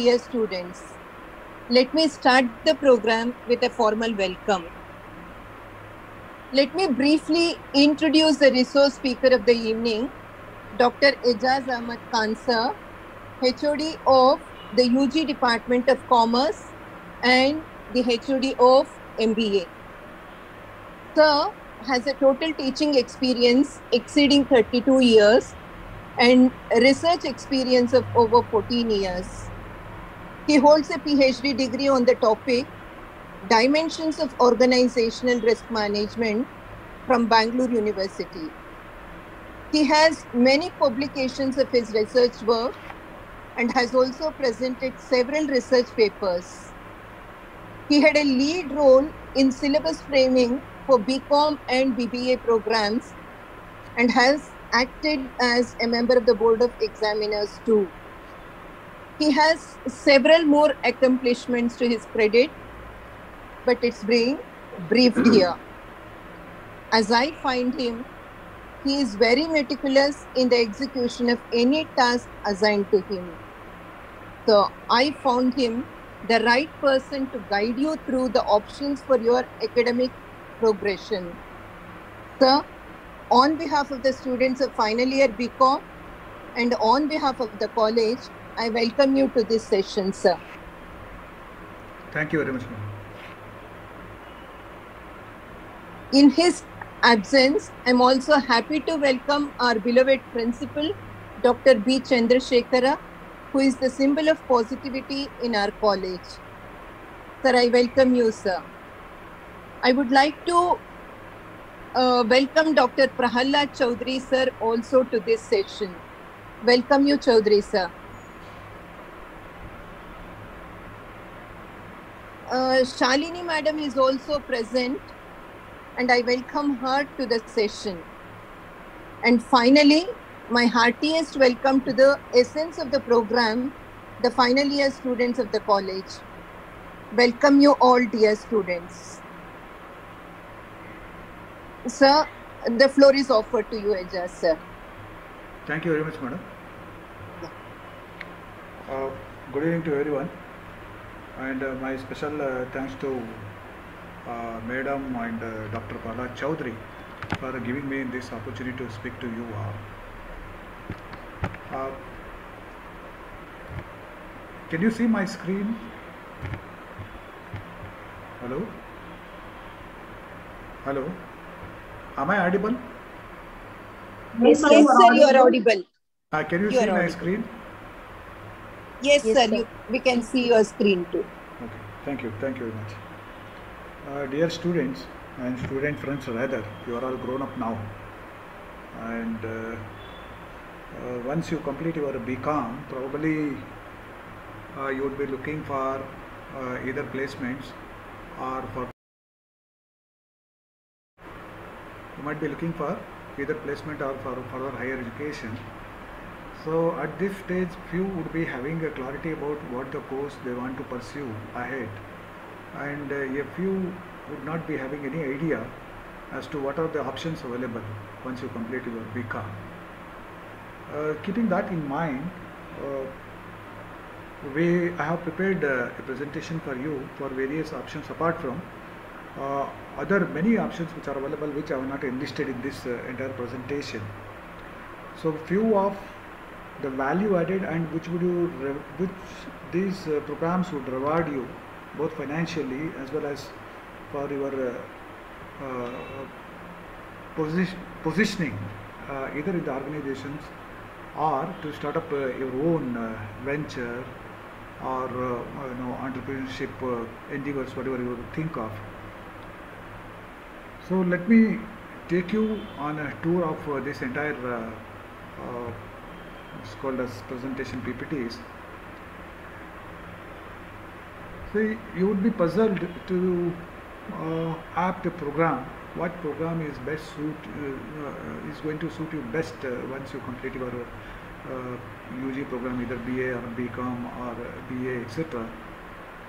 dear students. Let me start the program with a formal welcome. Let me briefly introduce the resource speaker of the evening, Dr. Ejaz Ahmad Khan sir, HOD of the UG Department of Commerce and the HOD of MBA. Sir has a total teaching experience exceeding 32 years and research experience of over 14 years. He holds a PhD degree on the topic Dimensions of Organizational Risk Management from Bangalore University. He has many publications of his research work and has also presented several research papers. He had a lead role in syllabus framing for BCom and BBA programs and has acted as a member of the board of examiners too. He has several more accomplishments to his credit, but it's being briefed hmm. here. As I find him, he is very meticulous in the execution of any task assigned to him. So I found him the right person to guide you through the options for your academic progression. Sir, on behalf of the students of final year BCom and on behalf of the college, I welcome you to this session, sir. Thank you very much, ma'am. In his absence, I'm also happy to welcome our beloved principal, Dr. B. Chandrasekhara, who is the symbol of positivity in our college. Sir, I welcome you, sir. I would like to uh, welcome Dr. Prahalad Chaudhary, sir, also to this session. Welcome you, Chaudhary, sir. Uh, Shalini madam is also present and I welcome her to the session. And finally, my heartiest welcome to the essence of the program, the final year students of the college. Welcome you all, dear students. Sir, the floor is offered to you, Ejaz, sir. Thank you very much, madam. Uh, good evening to everyone. And uh, my special uh, thanks to uh, Madam and uh, Dr. Prahlad Chaudhary for giving me this opportunity to speak to you all. Uh, can you see my screen? Hello? Hello? Am I audible? Yes, yes sir, you are audible. Uh, can you You see my audible. screen? Yes, Yes, sir, sir. You, we can see your screen too. Okay, thank you, thank you very much. Uh, dear students and student friends rather, you are all grown up now. And uh, uh, once you complete your BCom, probably uh, you would be looking for uh, either placements or for you might be looking for either placement or for further higher education. So at this stage, few would be having a clarity about what the course they want to pursue ahead, and uh, a few would not be having any idea as to what are the options available once you complete your BCom. Uh, keeping that in mind, uh, we I have prepared uh, a presentation for you for various options apart from uh, other many options which are available which I have not enlisted in this uh, entire presentation. So few of the value added and which would you which these uh, programs would reward you both financially as well as for your uh, uh, position, positioning uh, either in the organizations or to start up uh, your own uh, venture or you know entrepreneurship endeavors whatever you think of. So let me take you on a tour of this entire it's called as presentation PPTs. So you would be puzzled to uh, apt a program. What program is best suit uh, uh, is going to suit you best uh, once you complete your uh, UG program, either BA or BCom or BA, etc.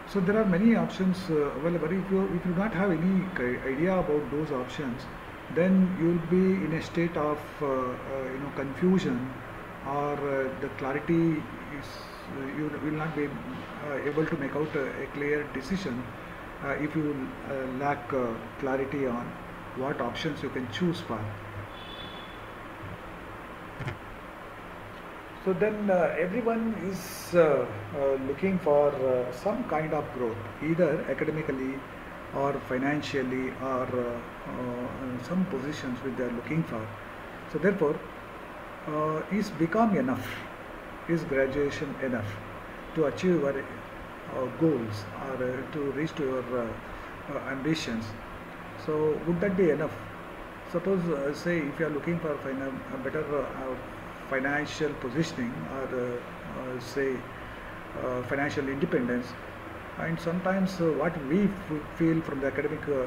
So there are many options uh, available. If you if you not have any idea about those options, then you will be in a state of uh, you know confusion or uh, the clarity is you will not be able to make out a, clear decision if you lack clarity on what options you can choose for. So then uh, everyone is uh, uh, looking for uh, some kind of growth, either academically or financially or uh, uh, some positions which they are looking for. So therefore, is BCom enough? Is graduation enough to achieve your goals or to reach to your ambitions? So would that be enough? Suppose say if you are looking for a better financial positioning or uh, uh, say uh, financial independence and sometimes uh, what we feel from the academic uh,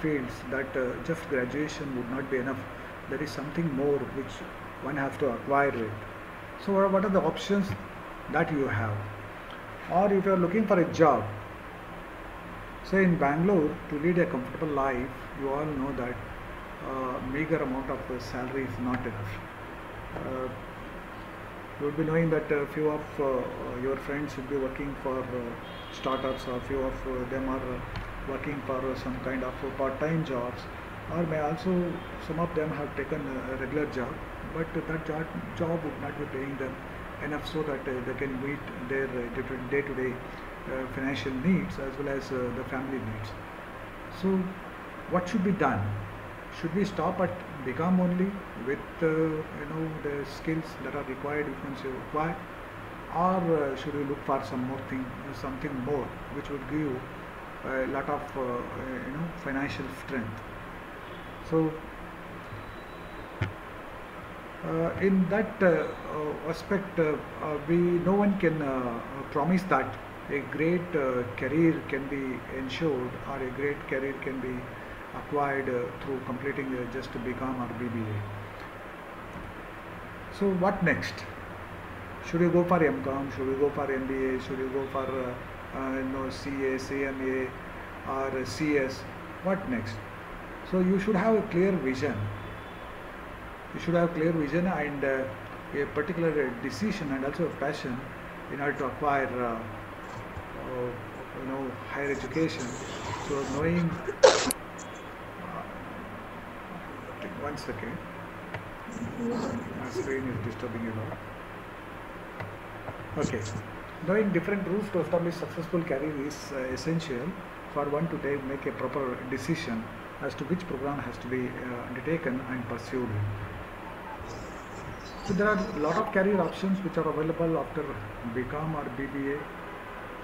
fields that uh, just graduation would not be enough there is something more which one has to acquire it. So what are the options that you have? Or if you are looking for a job say in bangalore to lead a comfortable life you all know that uh, meager amount of uh, salary is not enough. Uh, you would be knowing that a few of uh, your friends would be working for uh, startups or few of them are working for some kind of part-time jobs. Or may also some of them have taken a regular job but that job, job would not be paying them enough so that uh, they can meet their uh, day-to-day uh, financial needs as well as the family needs. So what should be done? Should we stop at BCom only with uh, you know the skills that are required once you acquire or uh, should we look for some more thing something more which would give you a lot of uh, you know financial strength? So uh, in that uh, aspect uh, we no one can promise that a great career can be ensured or a great career can be acquired uh, through completing uh, just BCom or BBA. So what next? Should you go for MCom? Should you go for MBA? Should you go for uh, know CA, CMA, or CS? What next? So you should have a clear vision. You should have clear vision and uh, a particular decision and also a passion in order to acquire uh, uh, you know higher education. So knowing one second. My screen is disturbing you now Okay. Knowing different routes to establish successful career is uh, essential for one to take, make a proper decision as to which program has to be uh, undertaken and pursued. So there are a lot of career options which are available after BCom or BBA,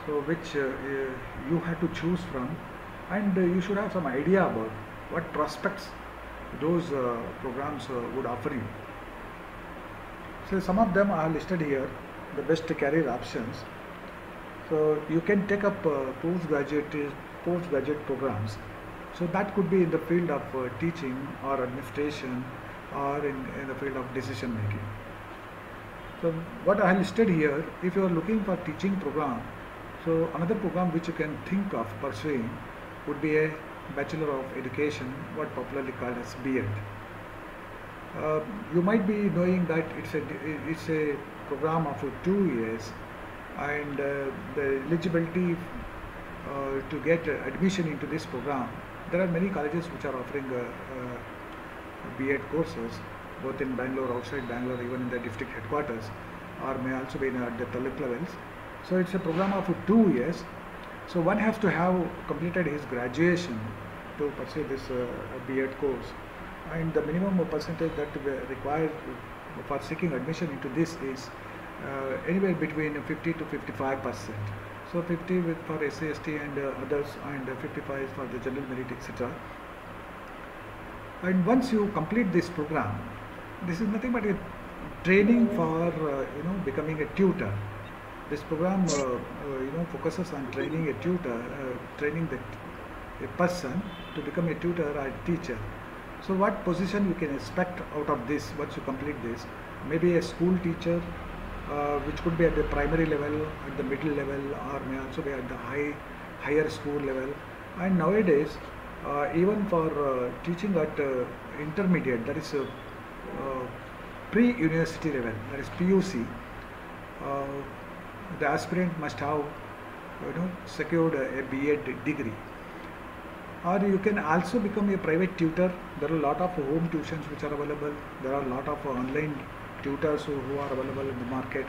so which uh, uh, you have to choose from, and uh, you should have some idea about what prospects those uh, programs uh, would offer you. So some of them are listed here, the best career options. So you can take up uh, postgraduate postgraduate programs. So that could be in the field of teaching or administration or in, in the field of decision making. So what I listed here, if you are looking for teaching program, so another program which you can think of pursuing would be a Bachelor of Education, what popularly called as B.Ed. Uh, you might be knowing that it's a it's a program of two years, and uh, the eligibility uh, to get admission into this program. There are many colleges which are offering uh, uh, B.Ed courses, both in Bangalore, outside Bangalore, even in the district headquarters, or may also be in at the taluk levels. So it's a program of two years so one has to have completed his graduation to pursue this uh, B.Ed course and the minimum percentage that required for seeking admission into this is uh, anywhere between 50 to 55 percent. So 50 with for SCST and uh, others and 55 is for the general merit etc. And once you complete this program, this is nothing but a training for uh, you know becoming a tutor this program, uh, uh, you know, focuses on training a tutor, uh, training the a person to become a tutor or a teacher. So, what position you can expect out of this once you complete this? Maybe a school teacher, uh, which could be at the primary level, at the middle level, or may also be at the high, higher school level. And nowadays, uh, even for teaching at intermediate, that is pre-university level, that is PUC the aspirant must have you know secured a B.Ed degree. Or you can also become a private tutor. There are a lot of home tuitions which are available. There are a lot of online tutors who, who are available in the market.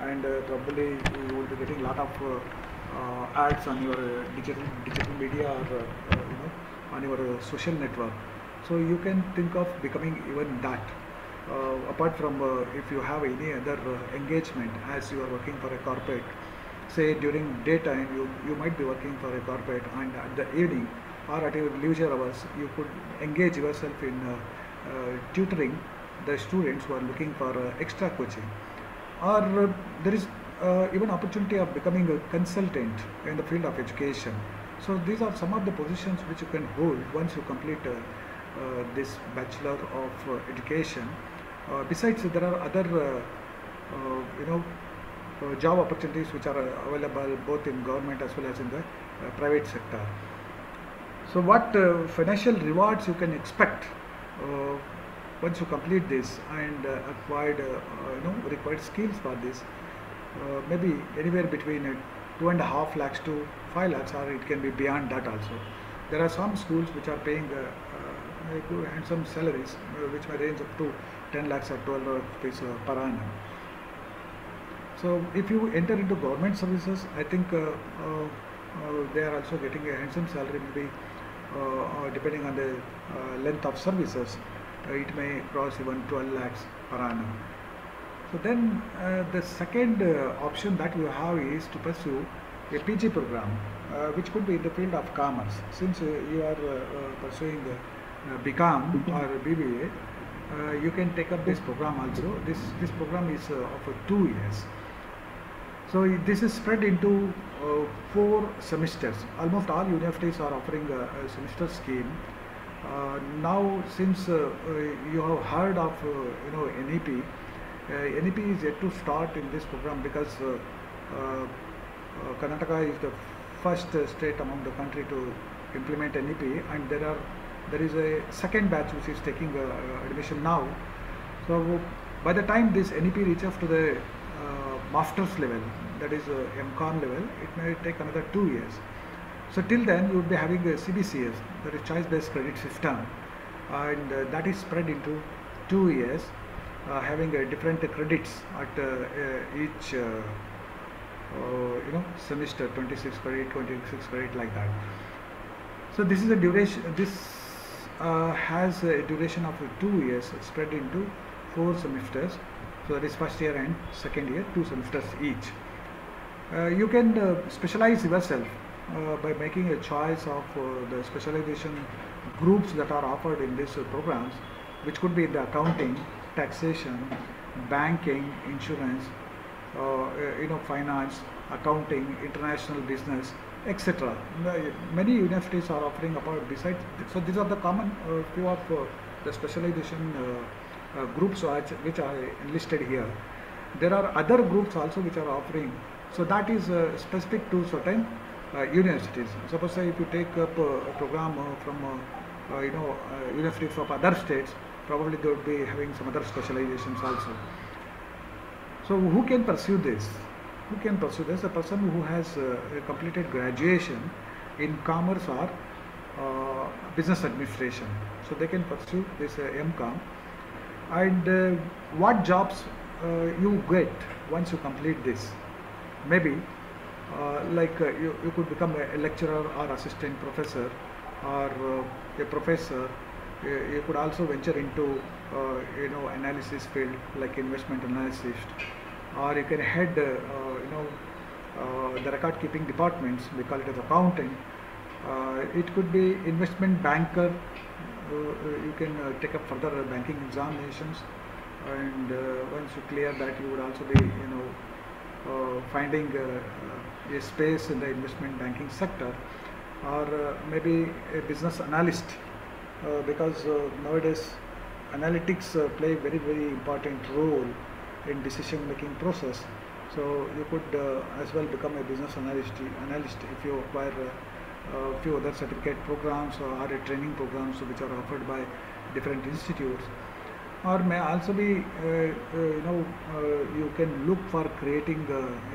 And uh, probably you will be getting a lot of uh, uh, ads on your uh, digital digital media or uh, uh, you know on your uh, social network so you can think of becoming even that. Uh, apart from uh, if you have any other uh, engagement as you are working for a corporate say during daytime you, you might be working for a corporate and at the evening or at your leisure hours you could engage yourself in uh, uh, tutoring the students who are looking for uh, extra coaching. Or there is even opportunity of becoming a consultant in the field of education. So these are some of the positions which you can hold once you complete this bachelor of uh, education. Uh, besides there are other uh, uh, you know uh, job opportunities which are uh, available both in government as well as in the uh, private sector. So what uh, financial rewards you can expect uh, once you complete this and uh, acquired uh, uh, you know required skills for this? Uh, maybe anywhere between uh, two and a half lakhs to five lakhs or it can be beyond that also. There are some schools which are paying uh, uh, good handsome salaries uh, which may range up to 10 lakhs or 12 lakhs rupees uh, per annum so if you enter into government services, I think uh, uh, uh, they are also getting a handsome salary, maybe uh, depending on the length of services, it may cross even 12 lakhs per annum. So then the second option that you have is to pursue a PG program, which could be in the field of commerce. Since you are pursuing uh, uh, BCom or BBA, uh, you can take up this program also. This this program is uh, of two years. So this is spread into uh, four semesters. Almost all universities are offering a, a semester scheme. Uh, now, since you have heard of you know NEP, NEP is yet to start in this program because Karnataka is the first state among the country to implement NEP, and there are there is a second batch which is taking uh, admission now. So by the time this NEP reaches to the uh, master's level, that is uh, MCOM level, it may take another two years. So till then, you would be having a CBCS, that is choice-based credit system, and uh, that is spread into two years, uh, having uh, different credits at each, you know, semester, 26 credit, 26 credit, like that. So this is a duration. This uh, has a duration of two years, spread into four semesters. So that is first year and second year, two semesters each. Uh, you can uh, specialize yourself uh, by making a choice of uh, the specialization groups that are offered in these programs, which could be the accounting, taxation, banking, insurance, you know, finance, accounting, international business, etc. Many universities are offering apart besides. So these are the common uh, few of uh, the specialization uh, uh, groups which, are listed here. There are other groups also which are offering. So that is uh, specific to certain uh, universities. Suppose say if you take up a program from you know universities of other states, probably they would be having some other specializations also. So who can pursue this? Who can pursue this? A person who has uh, completed graduation in commerce or uh, business administration. So they can pursue this uh, MCOM. And uh, what jobs uh, you get once you complete this? Maybe uh, like you, you could become a, lecturer or assistant professor or a professor. You, could also venture into you know analysis field like investment analysis, or you can head uh, you know uh, the record keeping departments. We call it as accountant. Uh, it could be investment banker. Uh, uh, you can uh, take up further banking examinations, and uh, once you clear that, you would also be you know finding a space in the investment banking sector or maybe a business analyst because nowadays analytics play very very important role in decision making process so you could uh, as well become a business analyst analyst if you acquire a few other certificate programs or other training programs which are offered by different institutes. Or may also be uh, uh, you know uh, you can look for creating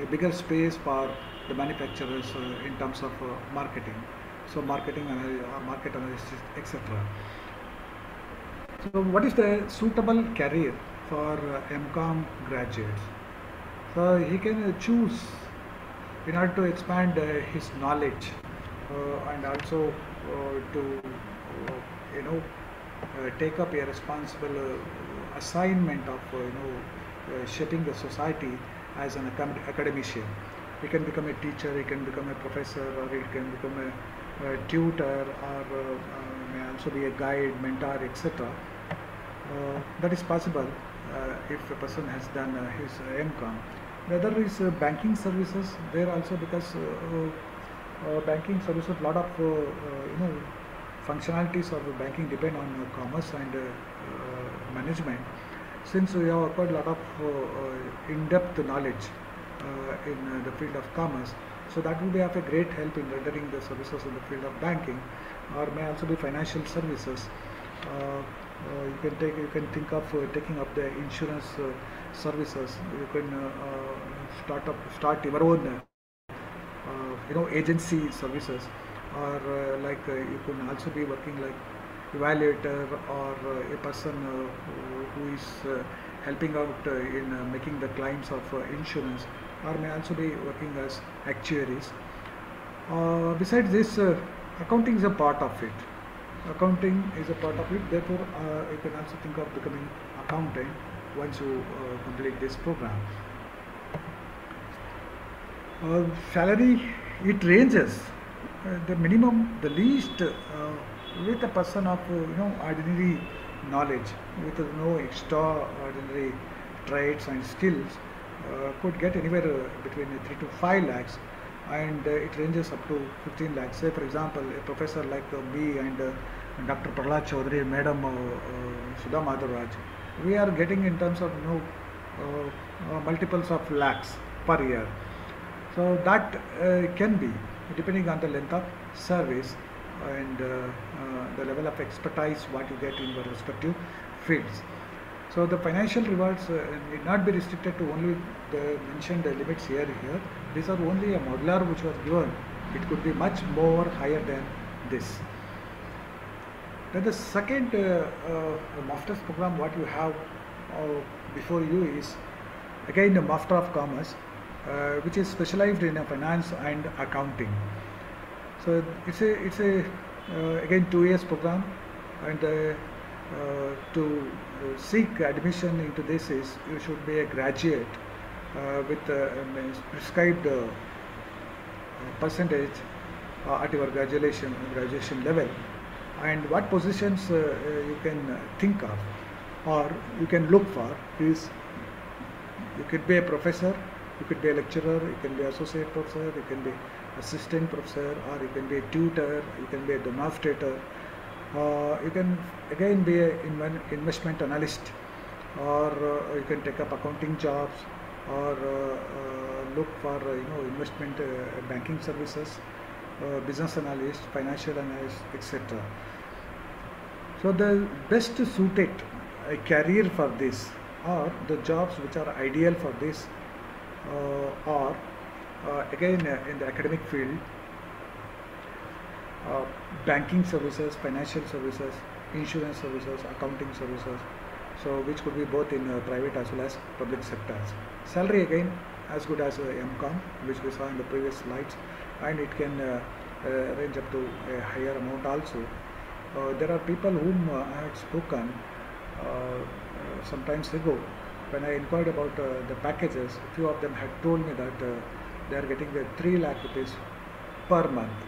a bigger space for the manufacturers uh, in terms of uh, marketing. So marketing market analysis etc so what is the suitable career for mcom graduates so he can uh, choose in order to expand uh, his knowledge uh, and also uh, to uh, you know uh, take up a responsible uh, assignment of uh, you know uh, shaping the society as an acad- academician. He can become a teacher, he can become a professor, or he can become a, tutor, or uh, uh, may also be a guide, mentor, etc. Uh, that is possible uh, if a person has done uh, his uh, MCOM. The other is uh, banking services. There also because uh, uh, uh, banking services, lot of you know functionalities of banking depend on commerce and management. Since we have acquired a lot of in-depth knowledge in the field of commerce, so that will be of a great help in rendering the services in the field of banking, or may also be financial services. Uh, uh, you can take, you can think of uh, taking up the insurance services. You can uh, uh, start up, start your own, uh, uh you know, agency services, or uh, like uh, you can also be working like evaluator or a person who, is helping out in making the claims of insurance, or may also be working as actuaries. Besides this, accounting is a part of it. Accounting is a part of it. Therefore, uh, you can also think of becoming accountant once you uh, complete this program. Uh, salary it ranges. Uh, the minimum, the least, uh, with a person of uh, you know ordinary knowledge, with no extraordinary traits and skills, could get anywhere between three to five lakhs, and uh, it ranges up to 15 lakhs. Say, for example, a professor like uh, me and uh, Dr. Prahlad Chaudhary, Madam uh, uh, Sudha we are getting in terms of you know uh, uh, multiples of lakhs per year. So that uh, can be depending on the length of service and uh, the level of expertise what you get in your respective fields. So the financial rewards uh, need not be restricted to only the mentioned limits here. Here, these are only a modular which was given. It could be much more higher than this. Then the second uh, uh, master's program what you have uh, before you is again the Master of Commerce, uh, which is specialized in finance and accounting. So it's a it's a uh, again two years program, and uh, to seek admission into this is you should be a graduate with a prescribed percentage at your graduation graduation level and what positions uh, uh, you can uh, think of or you can look for is you could be a professor you could be a lecturer you can be associate professor you can be assistant professor or you can be a tutor you can be a demonstrator uh, you can again be an investment analyst or uh, you can take up accounting jobs or uh, look for you know investment banking services business analyst financial analyst etc so the best suited uh, career for this or the jobs which are ideal for this uh, are uh, again uh, in the academic field uh, banking services, financial services, insurance services, accounting services, so which could be both in uh, private as well as public sectors. Salary again as good as MCOM, which we saw in the previous slides, and it can range up to a higher amount also. Uh, there are people whom uh, I had spoken uh, some times ago. When I inquired about the packages, A few of them had told me that they are getting the 3 lakh rupees per month.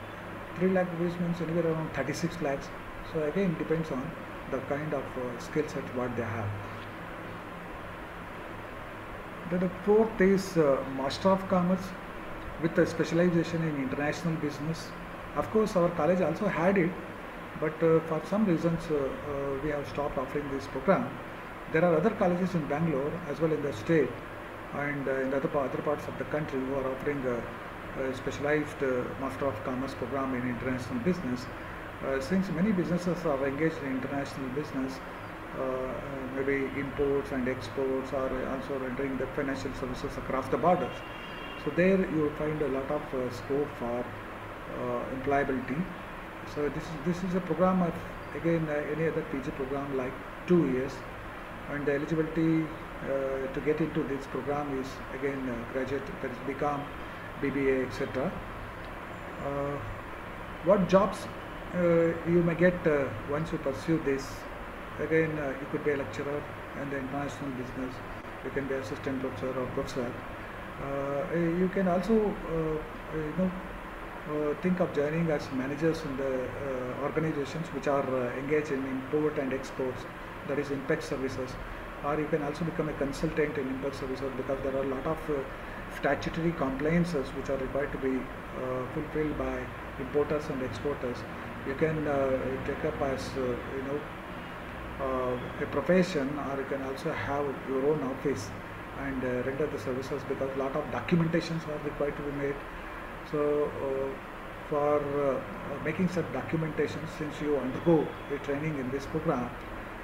3 lakh rupees means anywhere around 36 lakhs. So again depends on the kind of uh, skill set what they have. Then the fourth is uh, Master of Commerce with a specialization in international business. Of course, our college also had it, but uh, for some reasons uh, uh, we have stopped offering this program. There are other colleges in Bangalore as well in the state and in other, other parts of the country who are offering a, specialized Master of Commerce program in international business. Uh, since many businesses are engaged in international business, uh, maybe imports and exports are also rendering the financial services across the borders. So there you find a lot of uh, scope for employability. So this is this is a program of again uh, any other PG program like two years, and the eligibility uh, to get into this program is again uh, graduate that is BCom BBA etc. Uh, what jobs uh, you may get uh, once you pursue this? Again, you could be a lecturer in the international business. You can be assistant professor or professor. You can also, you know, think of joining as managers in the uh, organizations which are uh, engaged in import and exports, that is impact services, or you can also become a consultant in impact services because there are a lot of uh, statutory compliances which are required to be uh, fulfilled by importers and exporters. You can uh, take up as uh, you know uh, a profession, or you can also have your own office and uh, render the services because a lot of documentations are required to be made. So, uh, for uh, making such documentation, since you undergo a training in this program,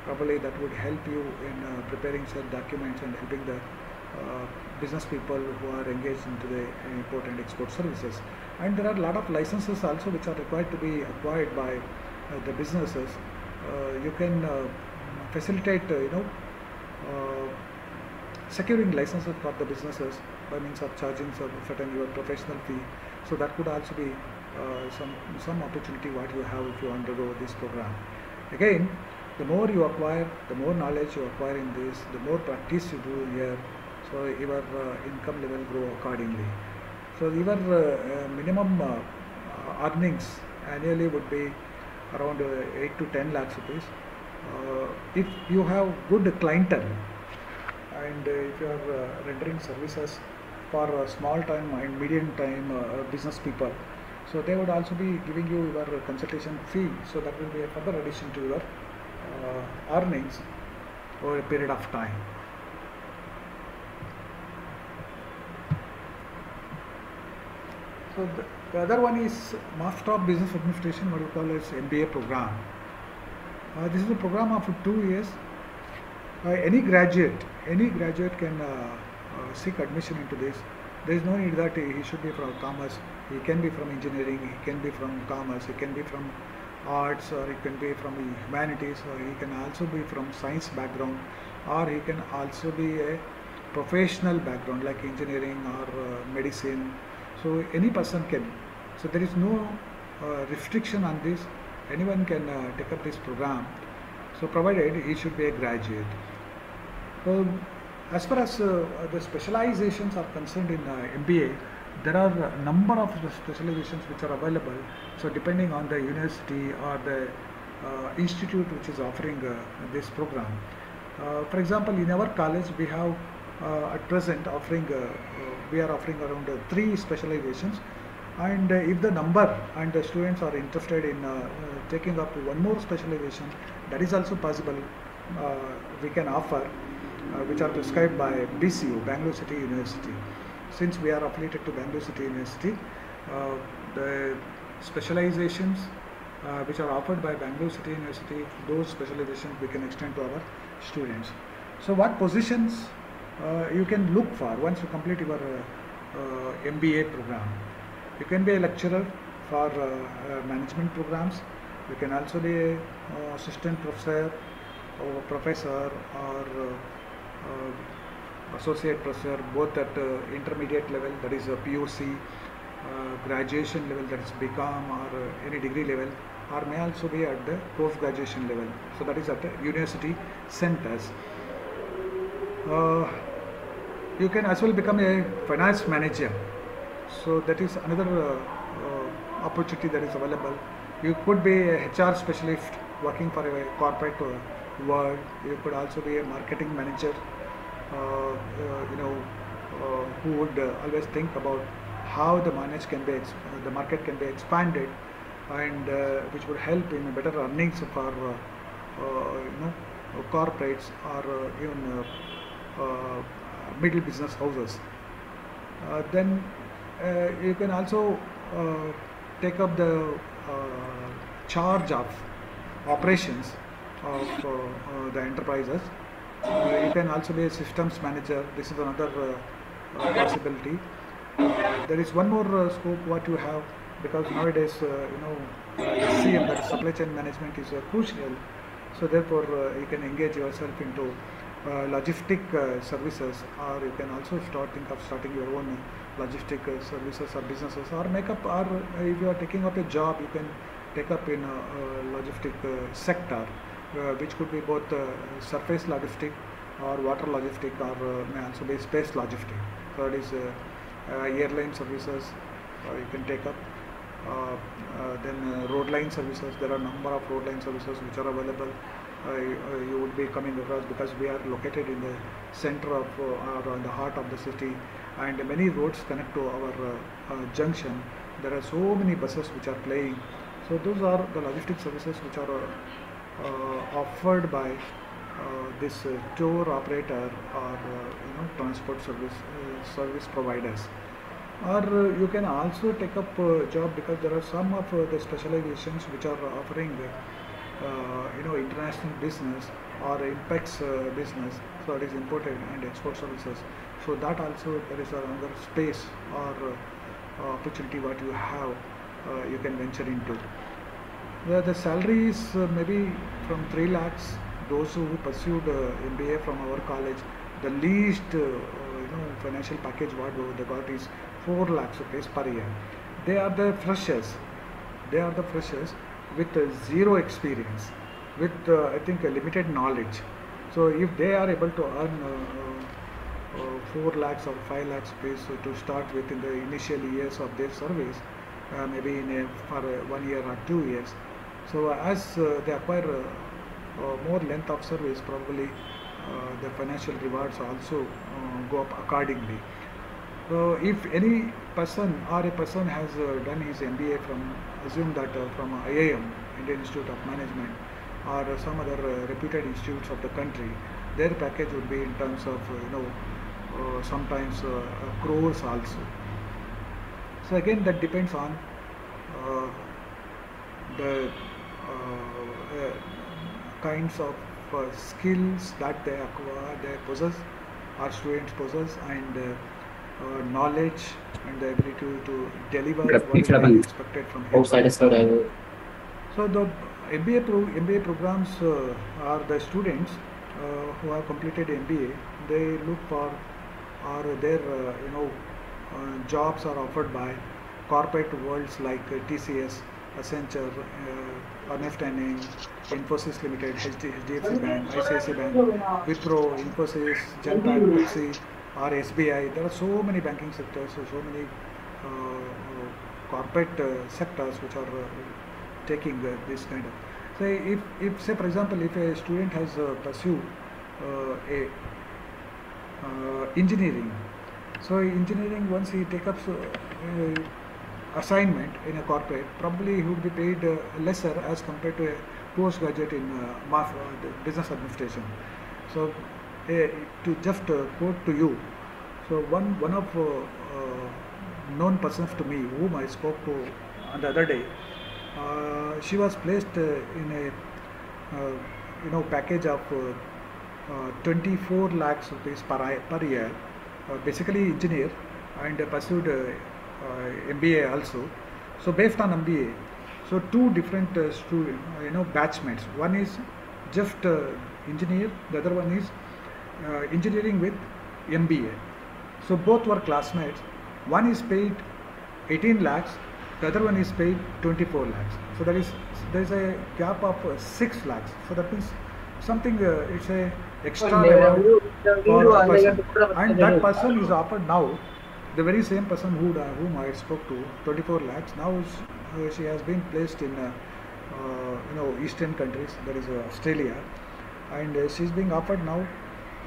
probably that would help you in uh, preparing such documents and helping the business people who are engaged into the import and export services. And there are a lot of licenses also which are required to be acquired by uh, the businesses. Uh, you can uh, facilitate, you know, securing licenses for the businesses by means of charging certain your professional fee. So that could also be uh, some some opportunity what you have if you undergo this program. Again, the more you acquire, the more knowledge you acquire in this, the more practice you do here. So your uh, income level grow accordingly. So your uh, uh, minimum uh, uh, earnings annually would be around uh, 8 to 10 lakhs rupees. If you have good clientele and if you are rendering services for small time and medium time uh, business people, so they would also be giving you your consultation fee. So that will be a further addition to your uh, earnings over a period of time. So the, the other one is Master of Business Administration, what we call as MBA program. Uh, this is a program of two years. Uh, any graduate, any graduate can uh, seek admission into this. There is no need that he he should be from commerce. He can be from engineering. He can be from commerce. He can be from arts, or he can be from humanities, or he can also be from science background, or he can also be a professional background like engineering or uh, medicine. So any person can. So there is no uh, restriction on this. Anyone can uh, take up this program. So provided he should be a graduate. So as far as uh, the specializations are concerned in uh, MBA, there are a number of specializations which are available. So depending on the university or the uh, institute which is offering uh, this program. Uh, for example, in our college we have uh, at present offering we are offering around three specializations and if the number and the students are interested in taking up one more specialization that is also possible we can offer which are prescribed by BCU Bangalore City University since we are affiliated to Bangalore City University uh, the specializations uh, which are offered by Bangalore City University those specializations we can extend to our students so what positions uh, you can look for once you complete your uh, uh, MBA program. You can be a lecturer for uh, uh, management programs. You can also be uh, assistant professor or professor or uh, uh, associate professor both at uh, intermediate level that is a PUC, uh, graduation level that is BCom or uh, any degree level or may also be at the post graduation level. So that is at the university centers. Uh, you can as well become a finance manager. So that is another uh, uh, opportunity that is available. You could be a HR specialist working for a corporate world. You could also be a marketing manager. Uh, uh, you know, uh, who would uh, always think about how the manage can be uh, the market can be expanded, and uh, which would help in better earnings for you know corporates or even middle business houses. Then you can also take up the charge of operations of uh, uh, the enterprises Uh, you can also be a systems manager. This is another uh, uh, possibility. there is one more uh, scope what you have because nowadays uh, you know uh, SCM that supply chain management is uh, crucial. So therefore uh, you can engage yourself into uh, logistic uh, services or you can also start think of starting your own logistic uh, services or businesses or make up or uh, if you are taking up a job you can take up in a, a logistic uh, sector uh, which could be both uh, surface logistic or water logistic or uh, also be space logistic. Third is uh, uh, airline services uh, you can take up. Uh, uh, then uh, road line services, there are number of road line services which are available. Uh, you uh, would be coming across because we are located in the center of uh, or in the heart of the city and many roads connect to our uh, uh, junction. There are so many buses which are playing. So those are the logistic services which are uh, uh, offered by uh, this uh, tour operator or uh, you know transport service uh, service providers. Or uh, you can also take up uh, job because there are some of uh, the specializations which are offering uh, you know international business or impacts uh, business so it is imported and export services. So that also there is another space or uh, opportunity what you have uh, you can venture into the, the salary is uh, maybe from 3 lakhs. Those who pursued uh, MBA from our college, the least uh, you know financial package what they got is 4 lakhs rupees per year. They are the freshers. They are the freshers with zero experience, with I think a limited knowledge. So if they are able to earn uh, uh, 4 lakhs or 5 lakhs rupees to start with in the initial years of their service, uh, maybe in a, for uh, one year or two years. So as uh, they acquire uh, uh, more length of service, probably the financial rewards also go up accordingly. So if any person or a person has done his MBA from, assume that from IIM, Indian Institute of Management, or some other uh, reputed institutes of the country, their package would be in terms of, uh, you know, uh, sometimes crores also. So again, that depends on the kinds of uh, skills that they acquire, they possess, our students possess, and uh, uh, knowledge and the ability to, to deliver what is picture being bang. expected from him. Outside is sir, I will. So the MBA pro, MBA programs uh, are the students uh, who have completed MBA. They look for or their uh, you know uh, jobs are offered by corporate worlds like uh, TCS, Accenture, uh, Ernst and Infosys Limited, HD, HDFC Bank, ICICI Bank, Wipro, Infosys, Genpact, Pepsi, or SBI. There are so many banking sectors, so, so many uh, uh, corporate uh, sectors which are uh, taking uh, this kind of. Say if, if say for example if a student has uh, pursued uh, a uh, engineering, so engineering once he takes up uh, uh, assignment in a corporate, probably he would be paid uh, lesser as compared to a postgraduate in uh, uh, business administration. So uh, to just uh, quote to you, so one one of uh, known persons to me whom I spoke to on the other day, she was placed in a you know package of uh, uh, 24 lakhs rupees per, per year, basically engineer and pursued MBA also. So based on MBA, so two different uh, student, uh, you know, batchmates. One is just uh, engineer, the other one is uh, engineering with MBA. So both were classmates. One is paid 18 lakhs, the other one is paid 24 lakhs. So there is there is a gap of uh, 6 lakhs. So that means something uh, it's a extra amount for a person. And that person is offered now, the very same person who uh, whom I spoke to, 24 lakhs. Now is, uh, she has been placed in uh, you know eastern countries, that is Australia, and uh, she's being offered now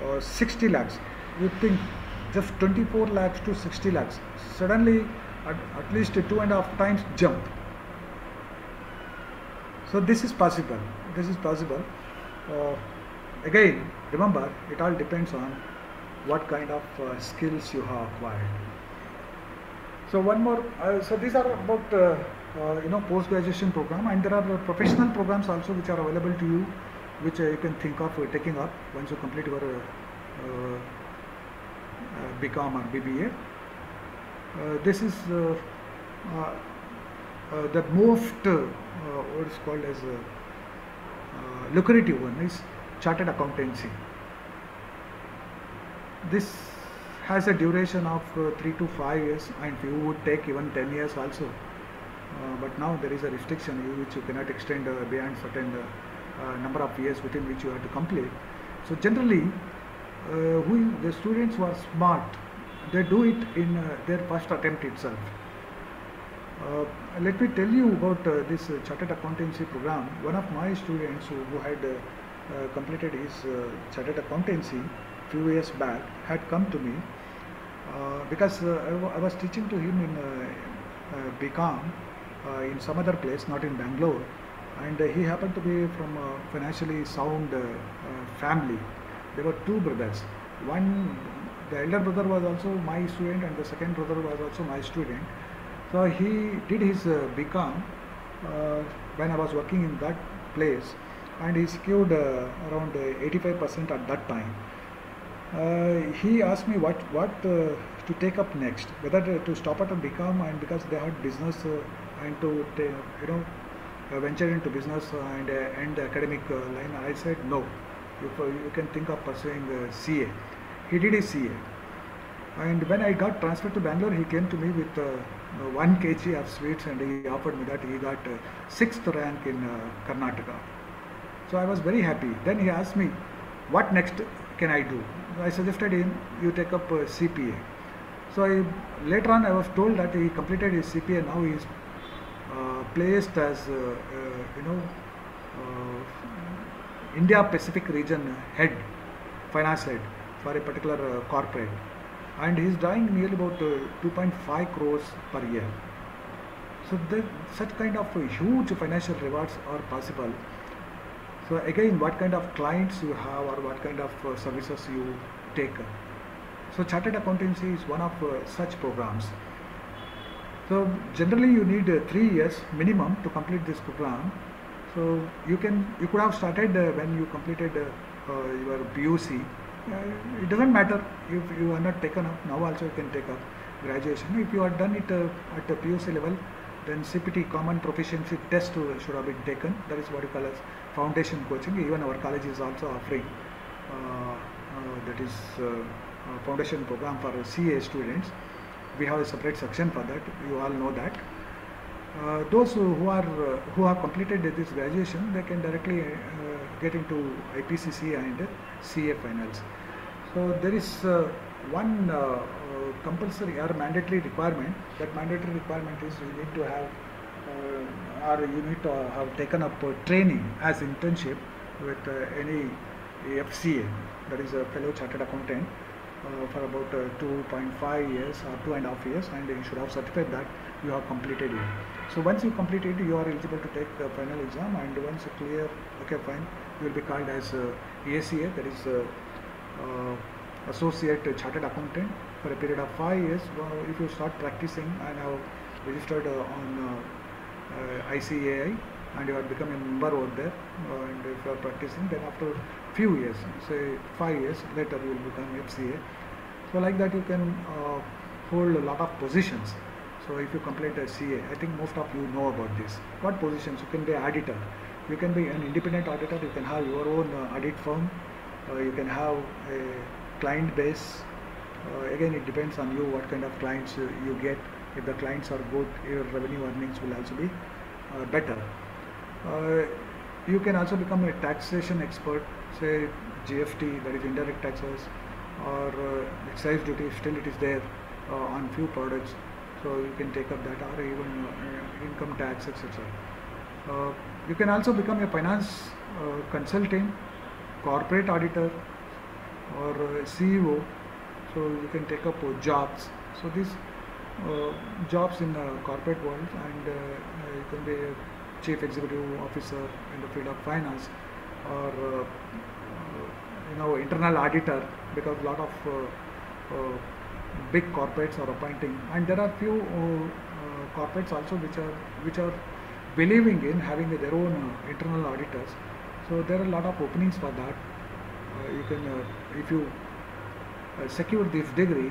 uh, 60 lakhs. You think just 24 lakhs to 60 lakhs. Suddenly, at, at least two and a half times jump. So this is possible. This is possible. Uh, again, remember, it all depends on what kind of uh, skills you have acquired. So one more. Uh, so these are about uh, uh, you know post graduation program, and there are uh, professional programs also which are available to you which uh, you can think of uh, taking up once you complete your BCom or BBA. This is the most what is called as lucrative one is chartered accountancy. This has a duration of uh, three to five years, and you would take even ten years also. Uh, but now there is a restriction which you cannot extend uh, beyond certain uh, uh, number of years within which you have to complete. So generally, uh, who the students who are smart, they do it in their first attempt itself. Let me tell you about this chartered accountancy program. One of my students who, who had completed his chartered accountancy few years back had come to me uh, because uh, I, was teaching to him in uh, uh, BCom uh, in some other place, not in Bangalore, and uh, he happened to be from a financially sound uh, family. There were two brothers. One, the elder brother was also my student, and the second brother was also my student. So he did his uh, BCom uh, when I was working in that place, and he uh, around uh, 85% at that time. Uh, he asked me what what uh, to take up next, whether to, to stop at a BCom and because they had business uh, and to you know venture into business and and academic line. I said no, you, you can think of pursuing CA. He did his CA, and when I got transferred to Bangalore, he came to me with uh, one kg of sweets and he offered me that he got uh, sixth rank in uh, Karnataka. So I was very happy. Then he asked me, what next can I do? I suggested him, you take up uh, CPA. So I, later on I was told that he completed his CPA. Now he is uh, placed as, uh, uh, you know, uh, India Pacific region head, finance head for a particular corporate. And he is drawing nearly about uh, 2.5 crores per year. So the, such kind of huge financial rewards are possible. So again, what kind of clients you have or what kind of uh, services you take. So chartered accountancy is one of uh, such programs. So generally you need uh, three years minimum to complete this program. So you can you could have started uh, when you completed uh, uh, your. Uh, it doesn't matter if you are not taken up now also you can take up graduation. If you are done it at the PUC level, then CPT Common Proficiency Test should have been taken. That is what you call as foundation coaching. Even our college is also offering uh, uh, that is uh, foundation program for CA students. We have a separate section for that. You all know that. Uh, those who are uh, who have completed this graduation, they can directly uh, get into IPCC and CA finals. So there is one compulsory or mandatory requirement. That mandatory requirement is you need to have uh, you need to have taken up uh, training as internship with uh, any FCA, that is a fellow chartered accountant, uh, for about uh, 2.5 years or two and a half years, and you should have certified that you have completed it. So once you complete it, you are eligible to take the final exam, and once you clear, okay, fine, you will be called as uh, ACA, that is uh, uh, Associate Chartered Accountant, for a period of five years. Well, if you start practicing and have registered uh, on uh, uh, ICAI and you are become a member over there, uh, and if you are practicing, then after few years, say five years later, you will become FCA. So like that, you can uh, hold a lot of positions. So if you complete a CA, I think most of you know about this. What positions? You can be auditor. You can be an independent auditor. You can have your own uh, audit firm. Uh, you can have a client base. Uh, again, it depends on you what kind of clients you get. If the clients are good, your revenue earnings will also be uh, better. Uh, you can also become a taxation expert, say GST, that is indirect taxes, or uh, excise duty, still it is there uh, on few products. So you can take up that, or even uh, income tax, etc. Uh, you can also become a finance consultant, corporate auditor, or CEO. So you can take up jobs. So these jobs in the corporate world, and uh, you can be a chief executive officer in the field of finance, or uh, uh, you know internal auditor, because a lot of uh, uh, big corporates are appointing, and there are few uh, uh, corporates also which are which are believing in having their own uh, internal auditors. So there are a lot of openings for that. Uh, you can, uh, if you uh, secure this degree,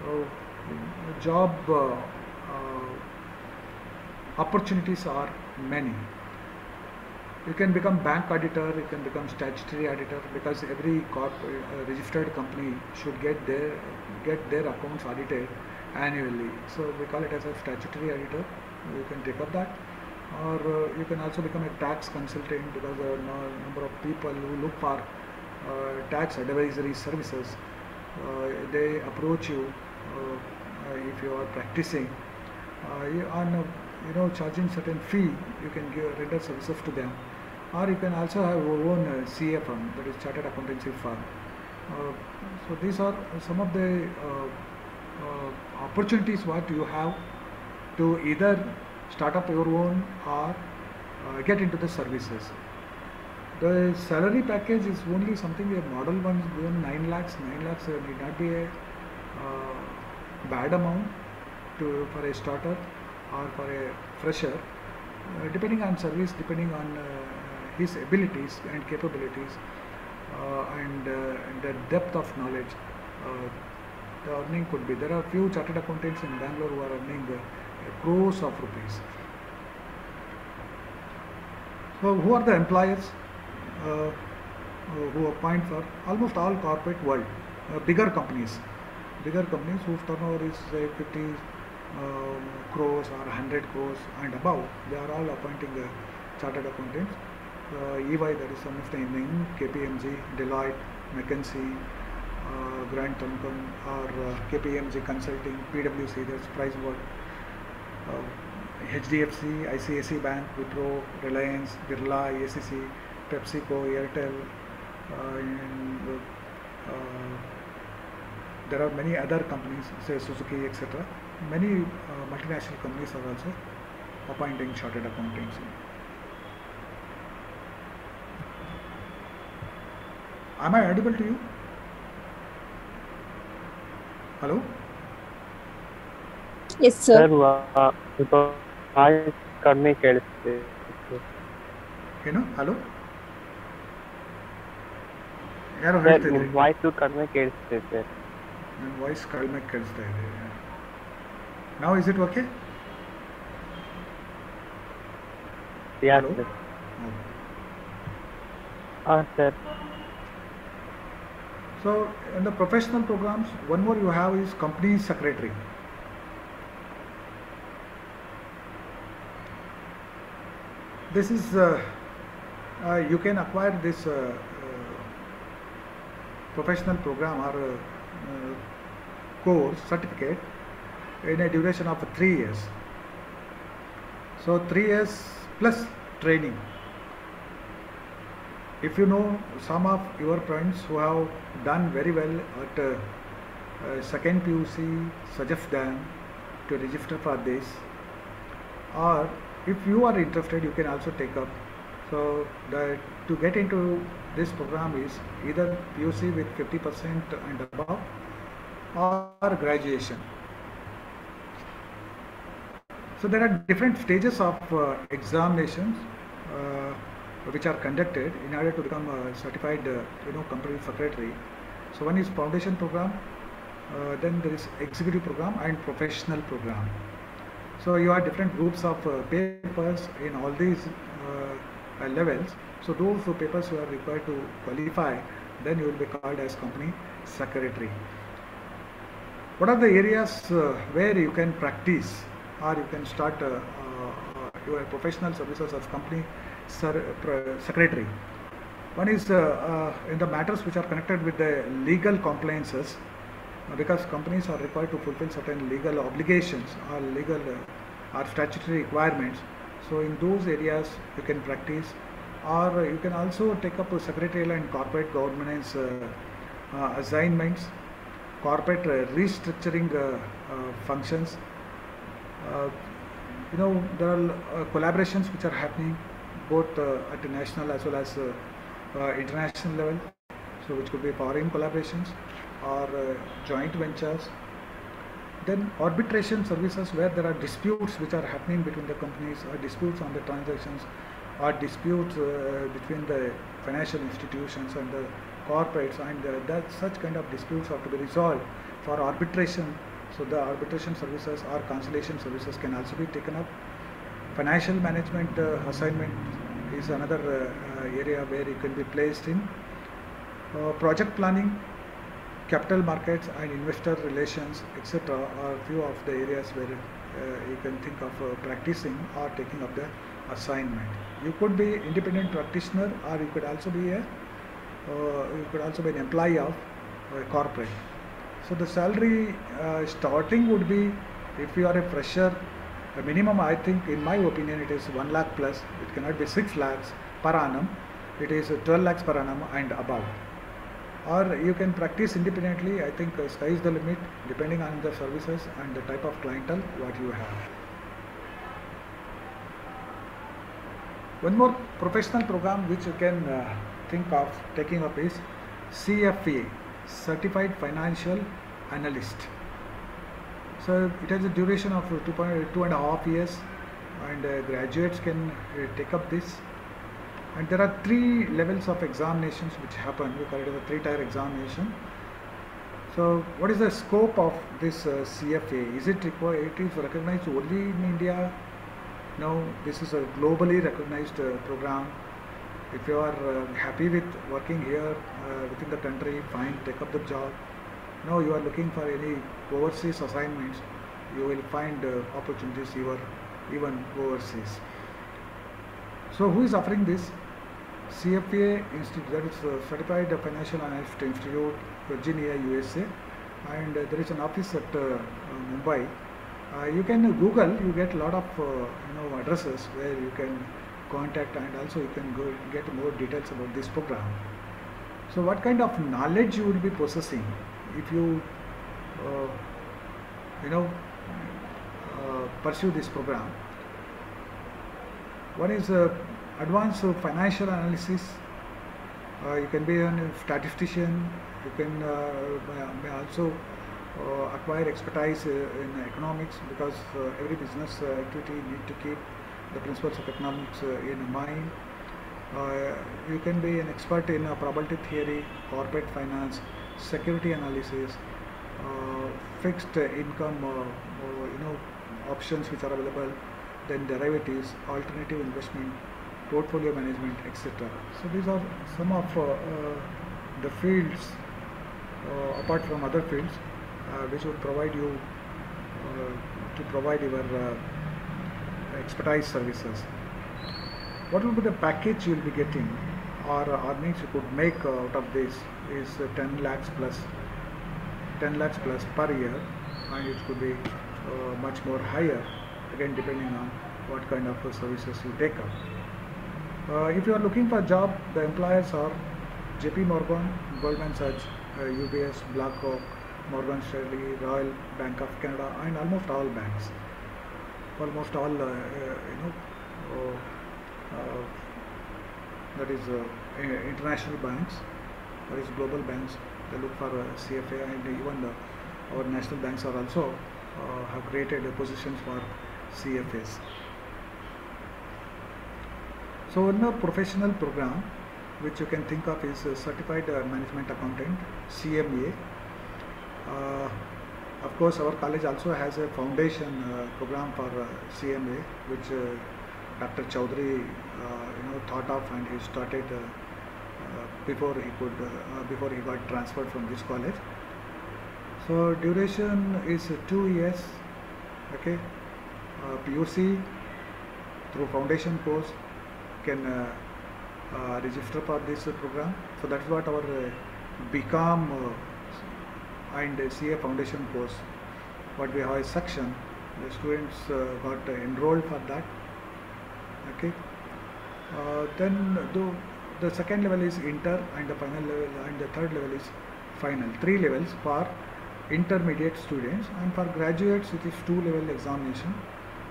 so uh, job uh, uh, opportunities are many. You can become bank auditor, you can become statutory auditor because every corp, uh, registered company should get their get their accounts audited annually. So we call it as a statutory auditor. You can take up that, or uh, you can also become a tax consultant because there are no number of people who look for uh, tax advisory services. Uh, they approach you if you are practicing uh, you, on uh, you know charging certain fee. You can give render services to them, or you can also have your own uh, CA firm that is chartered accountancy firm. Uh, so these are some of the uh, uh, opportunities what you have to either start up your own or uh, get into the services. The salary package is only something a model one is given 9 lakhs. 9 lakhs uh, need not be a uh, bad amount to for a starter or for a fresher, uh, depending on service, depending on uh, his abilities and capabilities uh, and, uh, and the depth of knowledge. Uh, the earning could be. There are few chartered accountants in Bangalore who are earning crores of rupees. So, who are the employers who appoint for almost all corporate world, bigger companies, bigger companies whose turnover is say 50 um, crores or 100 crores and above, they are all appointing uh, chartered accountants. Uh, EY, that is some of the name, KPMG, Deloitte, McKinsey, uh, Grant Thornton, or uh, KPMG Consulting, PwC, that's Pricewaterhouse, uh, HDFC, ICICI Bank, Wipro, Reliance, Birla, ACC, PepsiCo, Airtel, uh, and uh, there are many other companies, say Suzuki, etc. Many uh, multinational companies are also appointing chartered accountants. Am I audible to you? Hello? Yes, sir. Sir करने कैसे you know hello. यार वैसे vice तो करने के लिए sir ನನ್ನ voice ಕಡಿಮೆ ಕೇಳಿಸ್ತಾ ಇದೆ ನಾವು is it okay yeah Hello? Sir ಹಾಂ sir So in the professional programs, one more you have is company secretary. This is uh, uh, you can acquire this uh, uh, professional program or uh, uh, course certificate in a duration of three years. So three years plus training if you know some of your friends who have done very well at uh, uh, second PUC, suggest them to register for this. Or if you are interested, you can also take up. So the, to get into this program is either PUC with 50% and above or graduation. So there are different stages of uh, examinations uh, which are conducted in order to become a certified, uh, you know, company secretary. So one is foundation program, uh, then there is executive program and professional program. So you have different groups of uh, papers in all these uh, levels. So those papers you are required to qualify, then you will be called as company secretary. What are the areas uh, where you can practice or you can start uh, uh, your professional services as company secretary? One is uh, uh, in the matters which are connected with the legal compliances, uh, because companies are required to fulfill certain legal obligations or legal or statutory requirements. So in those areas you can practice, or you can also take up a secretarial and corporate governance uh, uh, assignments, corporate uh, restructuring uh, uh, functions. Uh, you know there are collaborations which are happening both at the national as well as international level. So which could be foreign collaborations or joint ventures. Then arbitration services where there are disputes which are happening between the companies or disputes on the transactions or disputes uh, between the financial institutions and the corporates and that such kind of disputes have to be resolved for arbitration. So the arbitration services or conciliation services can also be taken up. Financial management uh, assignment is another uh, uh, area where you can be placed in. Uh, project planning, capital markets and investor relations etc. are few of the areas where uh, you can think of practicing or taking up the assignment. You could be independent practitioner or you could also be a uh, you could also be an employee of a corporate. So the salary uh, starting would be if you are a fresher, a minimum I think in my opinion it is 1 lakh plus, it cannot be 6 lakhs per annum, it is 12 lakhs per annum and above. Or you can practice independently, I think uh, sky is the limit depending on the services and the type of clientele what you have. One more professional program which you can uh, think of taking up is CFA, Certified Financial Analyst. So it has a duration of two, two and a half years and uh, graduates can uh, take up this. And there are three levels of examinations which happen. We call it as a three-tier examination. So what is the scope of this uh, CFA? Is it required? It is recognized only in India? No, this is a globally recognized uh, program. If you are uh, happy with working here uh, within the country, fine, take up the job. Now you are looking for any overseas assignments, you will find opportunities even, even overseas. So who is offering this? CFA Institute, that is Certified Financial Analyst Institute, Virginia, USA, and uh, there is an office at uh, Mumbai. Uh, you can Google, you get a lot of uh, you know addresses where you can contact, and also you can go get more details about this program. So, what kind of knowledge you will be possessing if you uh, you know uh, pursue this program? One is uh, advanced uh, financial analysis. Uh, you can be a statistician. You can uh, also uh, acquire expertise uh, in economics because uh, every business uh, activity need to keep the principles of economics uh, in mind. Uh, you can be an expert in uh, probability theory, corporate finance, security analysis, uh, fixed uh, income, uh, uh, you know, options which are available, then derivatives, alternative investment, portfolio management, etc. So these are some of uh, uh, the fields, uh, apart from other fields, uh, which would provide you uh, to provide your uh, expertise services. What will be the package you will be getting or uh, earnings you could make uh, out of this is uh, 10 lakhs plus 10 lakhs plus per year and it could be uh, much more higher again depending on what kind of uh, services you take up. Uh, if you are looking for a job, the employers are JP Morgan, Goldman Sachs, uh, UBS, BlackRock, Morgan Stanley, Royal Bank of Canada, and almost all banks. Almost all, uh, uh, you know, uh, uh, that is international banks, that is global banks. They look for CFA, and even the, our national banks are also have created positions for CFAs. So in a professional program, which you can think of is Certified Management Accountant, CMA. Uh, of course, our college also has a foundation uh, program for uh, CMA, which Dr. Chaudhary, you know, thought of and he started before he could, before he got transferred from this college. So duration is two years, okay. PUC through foundation course can uh, uh, register for this program. So that's what our uh, BCom and CA foundation course. What we have a section. The students uh, got uh, enrolled for that. Okay. Uh, then the, the second level is inter and the final level and the third level is final. Three levels for intermediate students and for graduates it is two level examination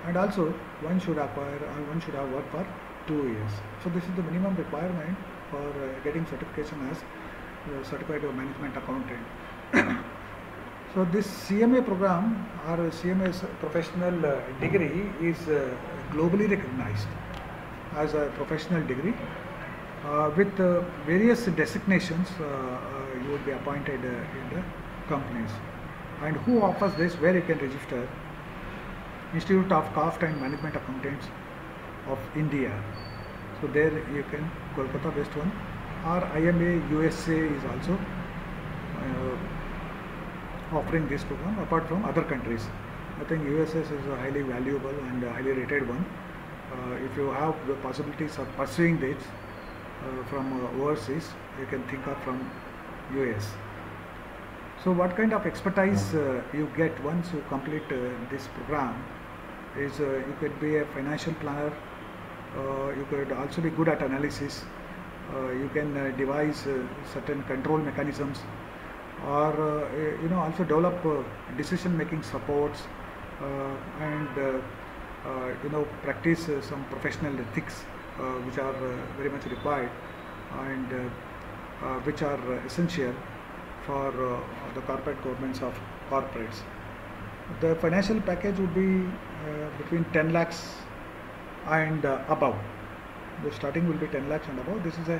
and also one should acquire uh, one should have worked for two years. So this is the minimum requirement for uh, getting certification as uh, certified management accountant. so this CMA program or CMA professional uh, degree is uh, globally recognized. as a professional degree. Uh, with uh, various designations, uh, uh, you will be appointed in the companies. And who offers this? Where you can register? Institute of Cost and Management Accountants of India. So there you can Kolkata based one, or IMA USA is also offering this program apart from other countries. I think USS is a highly valuable and highly rated one. Uh, if you have the possibilities of pursuing this uh, from uh, overseas, you can think of from US. So what kind of expertise uh, you get once you complete uh, this program is uh, you could be a financial planner, uh, you could also be good at analysis, uh, you can devise uh, certain control mechanisms or uh, eh, you know also develop uh, decision making supports uh, and uh, uh, you know practice uh, some professional ethics which are very much required and which are essential for the corporate governments of corporates. The financial package would be between 10 lakhs and above. The starting will be 10 lakhs and above. This is a,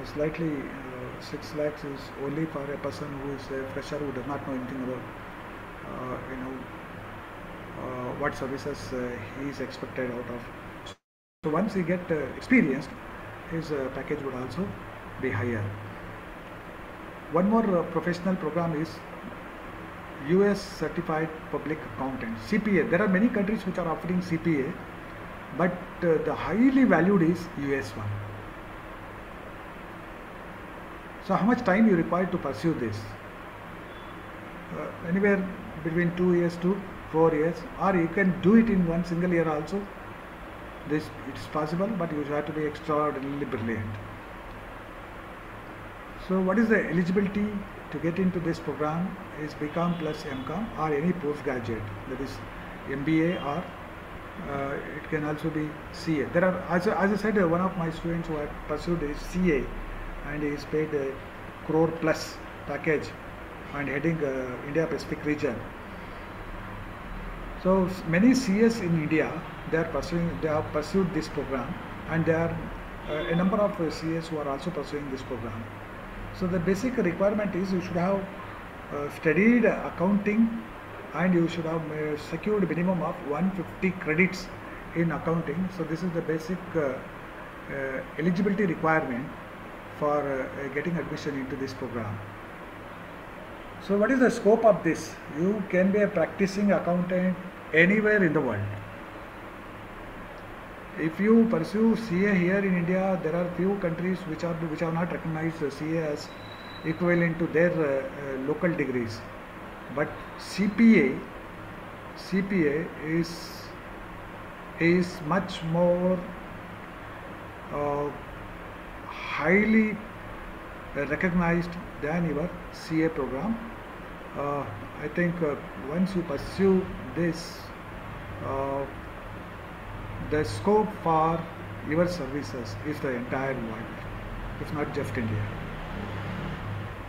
a slightly 6 lakhs is only for a person who is a fresher who does not know anything about uh, you know uh, what services uh, he is expected out of. So once he get uh, experienced, his uh, package would also be higher. One more professional program is US Certified Public Accountant CPA. There are many countries which are offering CPA, but the highly valued is US one. So how much time you require to pursue this? Uh, anywhere between two years to four years, or you can do it in one single year also. This it is possible, but you have to be extraordinarily brilliant. So what is the eligibility to get into this program is BCom plus MCom or any postgraduate that is MBA or uh, it can also be CA. There are as, I- as I said one of my students who had pursued is CA and he is paid a crore plus package and heading uh, India Pacific region. So many CS in India they are pursuing they have pursued this program and there are uh, a number of uh, CS who are also pursuing this program. So the basic requirement is you should have uh, studied accounting and you should have uh, secured minimum of 150 credits in accounting. So this is the basic uh, eligibility requirement for uh, getting admission into this program. So what is the scope of this? You can be a practicing accountant anywhere in the world. If you pursue CA here in India, there are few countries which are which have not recognized CA as equivalent to their uh, uh, local degrees. But CPA, CPA is is much more uh, highly recognized than your CA program. Uh, I think uh, once you pursue this, uh, the scope for your services is the entire world, if not just India.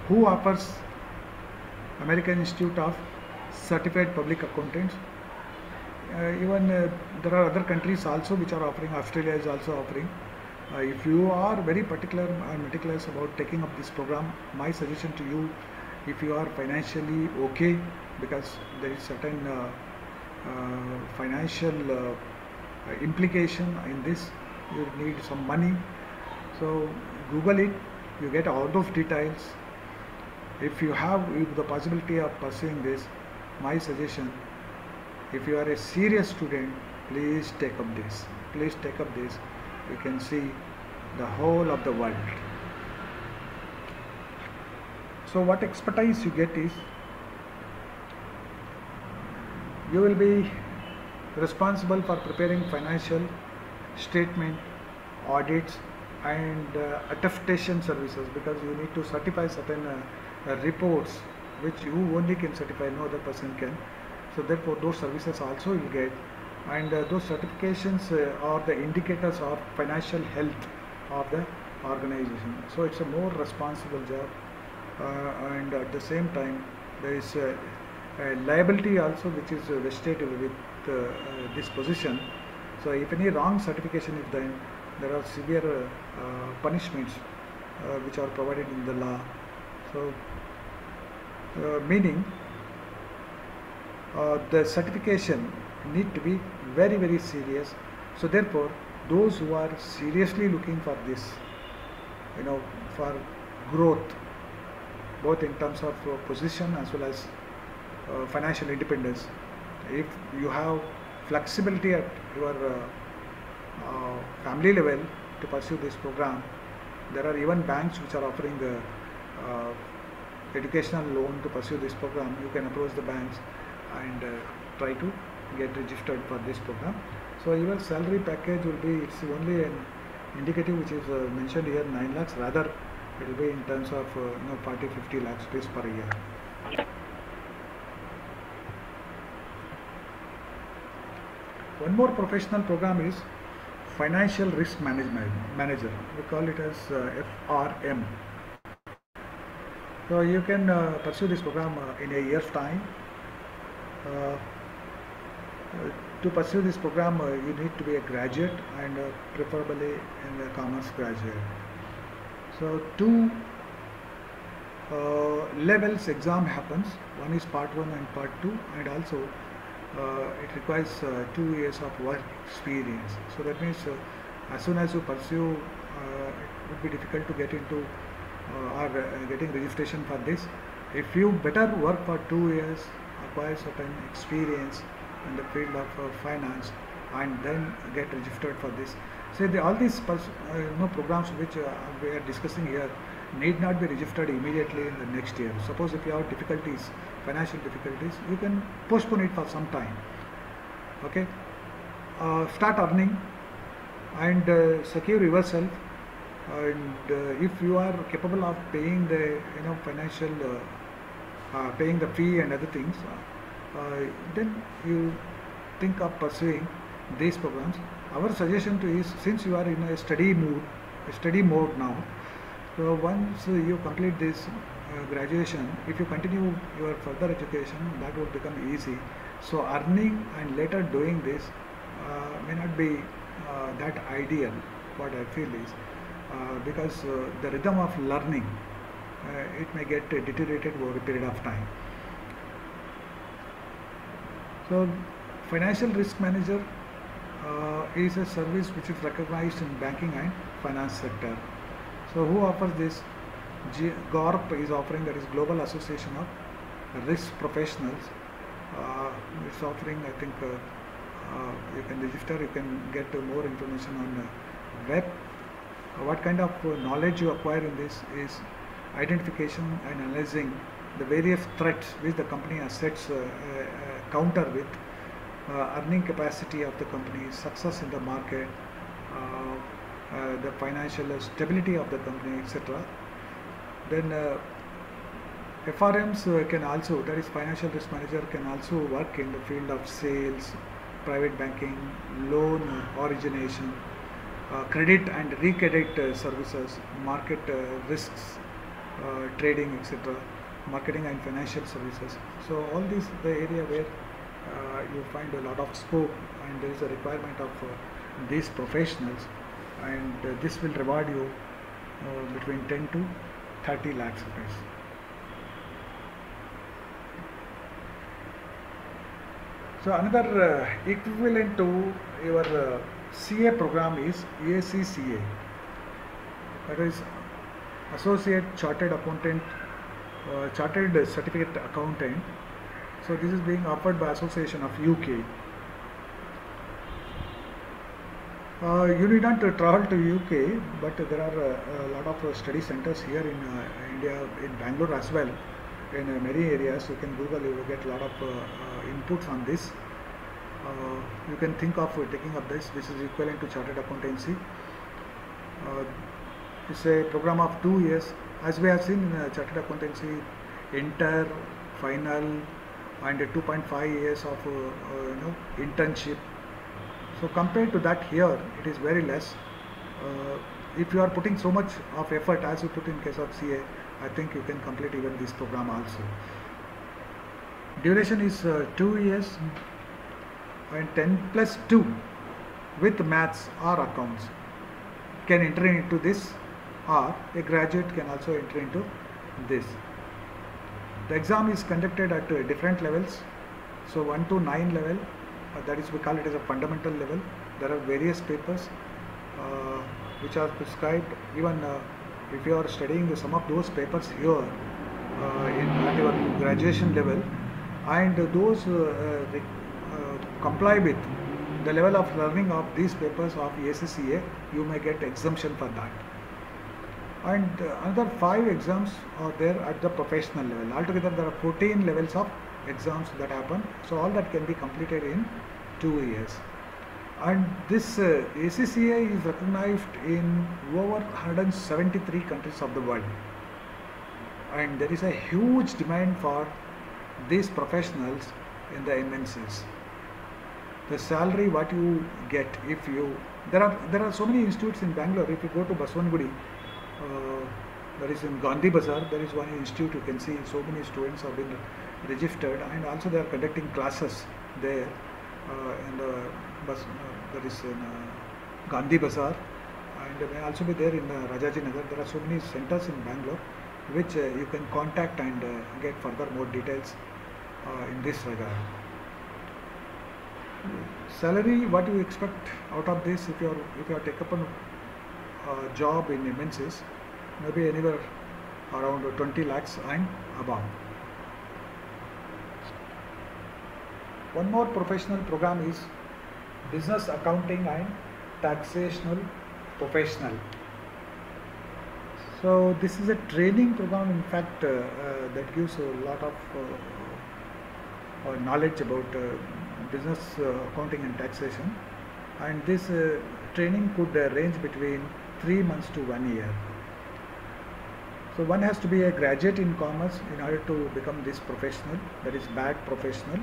Who offers American Institute of Certified Public Accountants? Uh, even uh, there are other countries also which are offering. Australia is also offering. Uh, if you are very particular and meticulous about taking up this program, my suggestion to you, if you are financially okay, because there is certain uh, uh, financial uh, implication in this, you need some money. So Google it, you get all those details. If you have if the possibility of pursuing this, my suggestion, if you are a serious student, please take up this. Please take up this you can see the whole of the world. So what expertise you get is you will be responsible for preparing financial statement, audits and uh, attestation services because you need to certify certain uh, uh, reports which you only can certify, no other person can. So therefore those services also you get and uh, those certifications uh, are the indicators of financial health of the organization. So it's a more responsible job uh, and at the same time there is a, a liability also which is vested with this position. So if any wrong certification is done, there are severe punishments uh, which are provided in the law. So, uh, meaning uh, the certification need to be very very serious. So therefore, those who are seriously looking for this, you know, for growth, both in terms of uh, position as well as uh, financial independence, if you have flexibility at your uh, uh, family level to pursue this program, there are even banks which are offering the uh, educational loan to pursue this program. You can approach the banks and uh, try to get registered for this program. So your salary package will be it's only an indicative which is uh, mentioned here 9 lakhs rather it will be in terms of uh, you know 40 50 lakhs rupees per year. One more professional program is financial risk management manager. We call it as uh, FRM. So you can uh, pursue this program uh, in a year's time. Uh, to pursue this program, uh, you need to be a graduate and uh, preferably in a commerce graduate. So two uh, levels exam happens. One is part one and part two, and also uh, it requires uh, two years of work experience. So that means as soon as you pursue, it would be difficult to get into or getting registration for this. If you better work for two years, acquire certain experience in the field of uh, finance, and then get registered for this. So the, all these uh, you know programs which uh, we are discussing here need not be registered immediately in the next year. Suppose if you have difficulties, financial difficulties, you can postpone it for some time. Okay, uh, start earning and uh, secure yourself. And uh, if you are capable of paying the you know financial paying the fee and other things, then you think of pursuing these programs. Our suggestion to you is since you are in a study mood, a study mode now, so once you complete this uh, graduation, if you continue your further education, that will become easy. So earning and later doing this uh, may not be uh, that ideal. What I feel is uh, because uh, the rhythm of learning uh, it may get uh, deteriorated over a period of time. So, financial risk manager uh, is a service which is recognized in banking and finance sector. So, who offers this? G- GARP is offering that is Global Association of Risk Professionals. Uh, it's offering, I think, uh, uh, you can register, you can get more information on web. What kind of knowledge you acquire in this is identification and analyzing the various threats which the company assets uh, uh, counter with, uh, earning capacity of the company, success in the market, uh, uh, the financial stability of the company, etc. Then FRMs can also, that is financial risk manager, can also work in the field of sales, private banking, loan origination, uh, credit and recredit uh, services, market uh, risks, trading, etc., marketing and financial services. So all these the area where you find a lot of scope and there is a requirement of uh, these professionals, and uh, this will reward you uh, between 10 to 30 lakhs rupees. So another uh, equivalent to your uh, CA program is ACCA. That is Associate Chartered Accountant, uh, Chartered Certificate Accountant. So this is being offered by Association of UK. Uh, you need not travel to UK, but there are uh, a lot of uh, study centers here in uh, India, in Bangalore as well. In many areas, you can Google, you will get a lot of inputs on this. You can think of taking up this. This is equivalent to chartered accountancy. It's a program of two years. As we have seen in uh, chartered accountancy, inter, final, and 2.5 years of uh, uh, you know internship. So compared to that here, it is very less. Uh, if you are putting so much of effort as you put in case of CA, I think you can complete even this program also. Duration is uh, two years and 10 plus 2 with maths or accounts. can enter into this or a graduate can also enter into this. The exam is conducted at uh, different levels. So 1 to 9 level, uh, that is we call it as a fundamental level. There are various papers uh, which are prescribed even uh, if you are studying some of those papers here uh, in at your graduation level and those uh, comply with the level of learning of these papers of ACCA, you may get exemption for that. And uh, another five exams are there at the professional level. Altogether, there are 14 levels of exams that happen. So all that can be completed in two years. And this uh, ACCA is recognized in over 173 countries of the world. And there is a huge demand for these professionals in the MNCs. The salary what you get if you there are there are so many institutes in Bangalore. If you go to Basavanagudi, that is in Gandhi Bazaar, there is one institute you can see so many students have been registered and also they are conducting classes there uh, in the bus, uh, in uh, Gandhi Bazaar and may also be there in uh, Rajaji Nagar. There are so many centers in Bangalore which uh, you can contact and uh, get further more details uh, in this regard. Salary, what do you expect out of this if you are if you are take up uh, job in MNCs, maybe anywhere around 20 lakhs and above. One more professional program is business accounting and taxational professional. So this is a training program, in fact, uh, uh, that gives a lot of uh, uh, knowledge about uh, business uh, accounting and taxation. And this training could range between three months to one year. So one has to be a graduate in commerce in order to become this professional, that is BAT professional.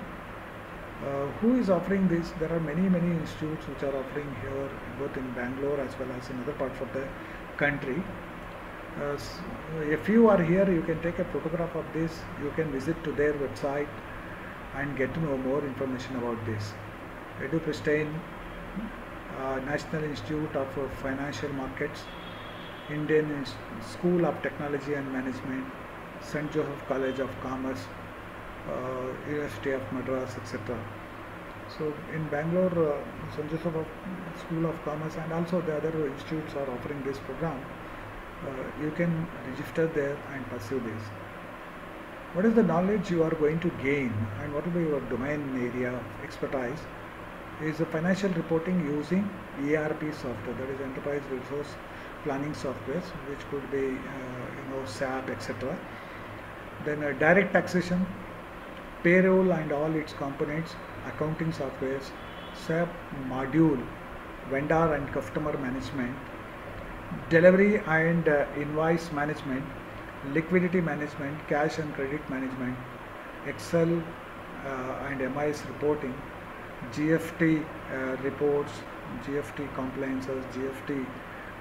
Uh, who is offering this? There are many, many institutes which are offering here, both in Bangalore as well as in other parts of the country. Uh, if you are here, you can take a photograph of this. You can visit to their website and get to know more information about this. Edu Pristine, National Institute of uh, Financial Markets, Indian School of Technology and Management, St. Joseph College of Commerce, uh, University of Madras, etc. So in Bangalore, uh, St. Joseph of School of Commerce and also the other institutes are offering this program. Uh, you can register there and pursue this. What is the knowledge you are going to gain and what will be your domain area of expertise? Is the financial reporting using ERP software, that is Enterprise Resource Planning Software, which could be uh, you know SAP, etc. Then uh, direct taxation, payroll and all its components, accounting softwares, SAP module, vendor and customer management, delivery and uh, invoice management, liquidity management, cash and credit management, Excel uh, and MIS reporting, GST uh, reports, GST compliances, GST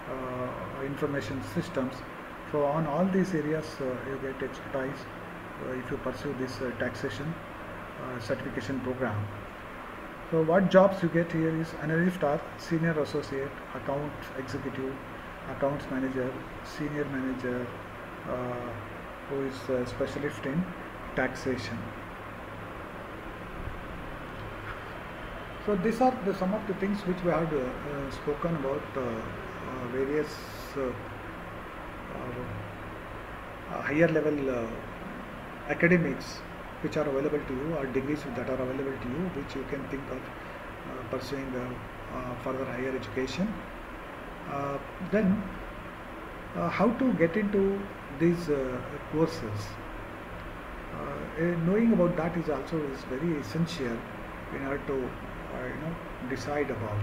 uh, information systems. So on all these areas uh, you get expertise if you pursue this taxation certification program. So what jobs you get here is analyst or senior associate, account executive, accounts manager, senior manager, uh, who is a specialist in taxation. So these are the, some of the things which we have uh, uh, spoken about uh, uh, various higher level academics which are available to you or degrees that are available to you which you can think of pursuing further higher education. Then uh, how to get into these uh, courses. Uh, eh, knowing about that is also is very essential in order to uh, you know decide about.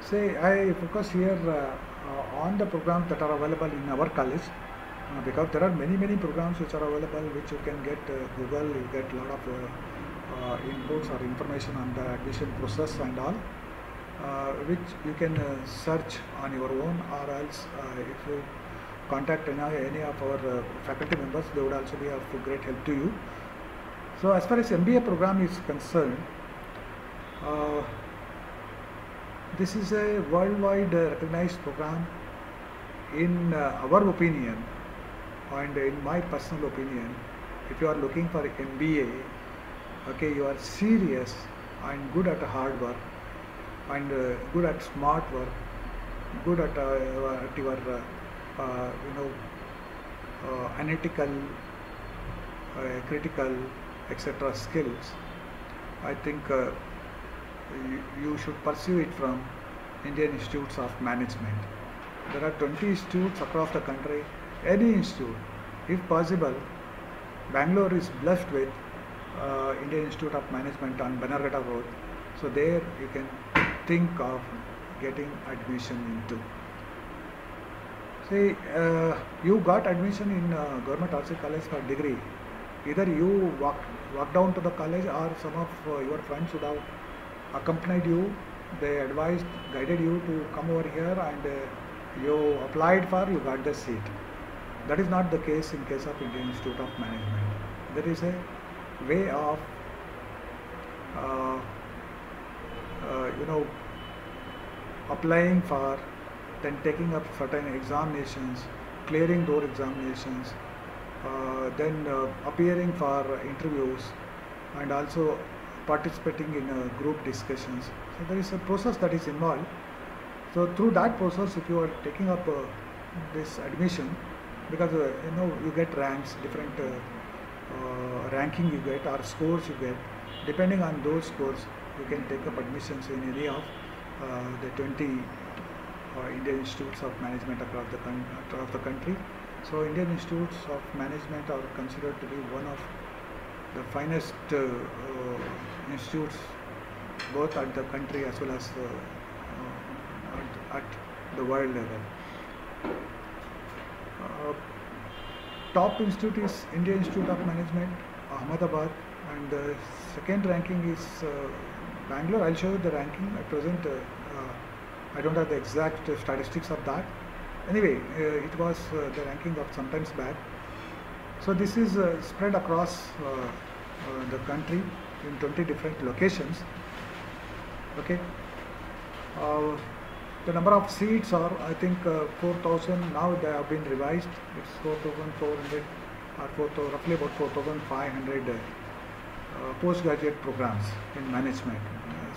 Say I focus here uh, uh, on the programs that are available in our college uh, because there are many many programs which are available which you can get uh, Google you get a lot of inputs or information on the admission process and all which you can search on your own or else if you contact any, any of our faculty members they would also be of great help to you so as far as MBA program is concerned uh, this is a worldwide uh, recognized program. In uh, our opinion, and in my personal opinion, if you are looking for MBA, okay, you are serious and good at hard work and uh, good at smart work, good at, uh, at your uh, you know analytical, critical, etc. skills. I think uh, you, you should pursue it from Indian Institutes of Management. There are 20 institutes across the country. Any institute, if possible, Bangalore is blessed with uh, Indian Institute of Management on Bannerghatta Road. So there you can think of getting admission into. See, uh, you got admission in uh, Government Arts College for degree. Either you walk, walk down to the college or some of uh, your friends would have accompanied you. They advised, guided you to come over here and uh, you applied for, you got the seat. That is not the case in case of Indian Institute of Management. There is a way of, uh, uh, you know, applying for, then taking up certain examinations, clearing those examinations, then uh, appearing for interviews, and also participating in uh, group discussions. So there is a process that is involved. So through that process, if you are taking up uh, this admission, because uh, you know you get ranks, different uh, uh, ranking you get or scores you get. Depending on those scores, you can take up admissions in any of uh, the 20 uh, Indian institutes of management across the across the country. So Indian institutes of management are considered to be one of the finest uh, uh, institutes, both at the country as well as uh, uh, at, at the world level. Uh, top institute is Indian Institute of Management, Ahmedabad, and the second ranking is uh, Bangalore. I'll show you the ranking at present. I don't have the exact statistics of that. Anyway, uh, it was uh, the ranking of sometimes back. So this is uh, spread across uh, uh, the country in 20 different locations. Okay. Uh, the number of seats are, I think, uh, 4,000. Now they have been revised. It's 4,400 or 4, roughly about 4,500 uh, uh, postgraduate programs in management.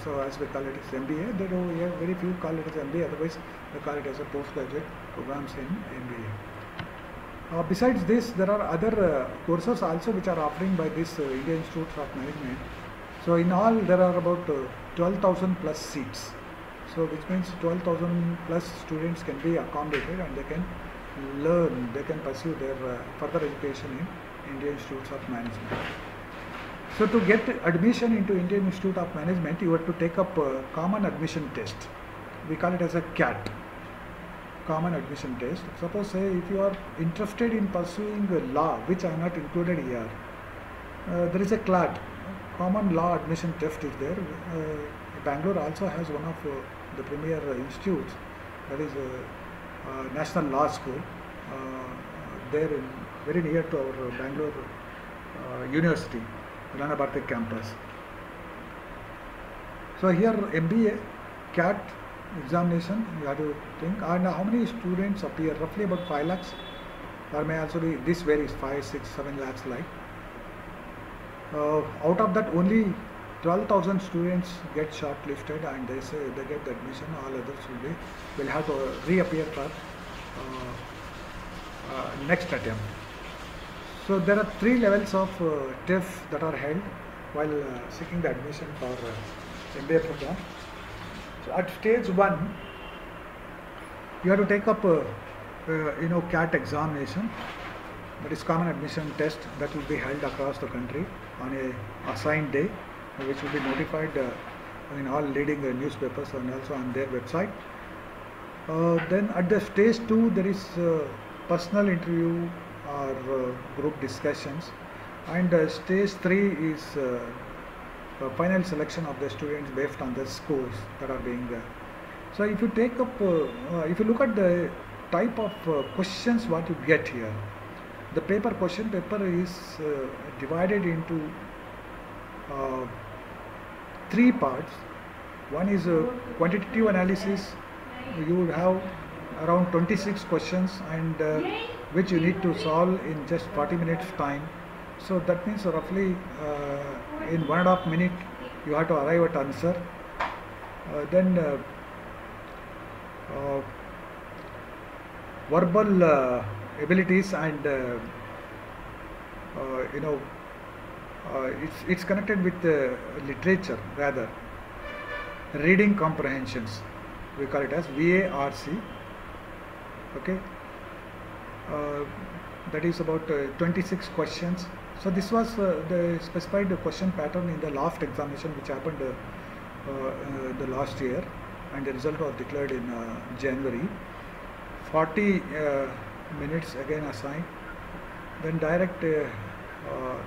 So as we call it as MBA, they do yeah, very few call it as MBA. Otherwise, they call it as a postgraduate programs in MBA. Uh, besides this, there are other uh, courses also which are offering by this uh, Indian Institute of Management. So in all, there are about uh, 12,000 plus seats. So which means 12,000 plus students can be accommodated and they can learn, they can pursue their uh, further education in Indian Institutes of Management. So to get admission into Indian Institute of Management, you have to take up a common admission test. We call it as a CAT, common admission test. Suppose say if you are interested in pursuing law, which I am not included here, uh, there is a CLAT, common law admission test is there. Uh, Bangalore also has one of uh, the premier institutes, that is uh, uh, National Law School, uh, there in, very near to our Bangalore University, Jnana Bharathi campus. So here MBA, CAT examination, you have to think, and how many students appear? Roughly about 5 lakhs, or may also be, this varies, 5, 6, 7 lakhs like. Uh, out of that only 12,000 students get shortlisted and they say they get the admission, all others will be, will have to reappear for uh, uh, next attempt. So there are three levels of uh, TIFF that are held while uh, seeking the admission for uh, MBA program. At stage one, you have to take up, uh, uh, you know, CAT examination. That is common admission test that will be held across the country on a assigned day, which will be notified uh, in all leading uh, newspapers and also on their website. Uh, then at the stage two, there is uh, personal interview or group discussions, and stage three is uh, final selection of the students based on the scores that are being there. So if you take up, uh, uh, if you look at the type of uh, questions what you get here, the paper question paper is divided into three parts. One is quantitative analysis. You would have around 26 questions and uh, which you need to solve in just 40 minutes time. So that means roughly uh, in one and a half minute you have to arrive at answer. Uh, then uh, uh, verbal uh, abilities and uh, you know it's it's connected with literature rather. Reading comprehensions we call it as VARC okay? That is about uh, 26 questions so this was uh, the specified question pattern in the last examination which happened uh, uh, the last year and the result was declared in January. 40 uh, minutes again assigned. Then DILR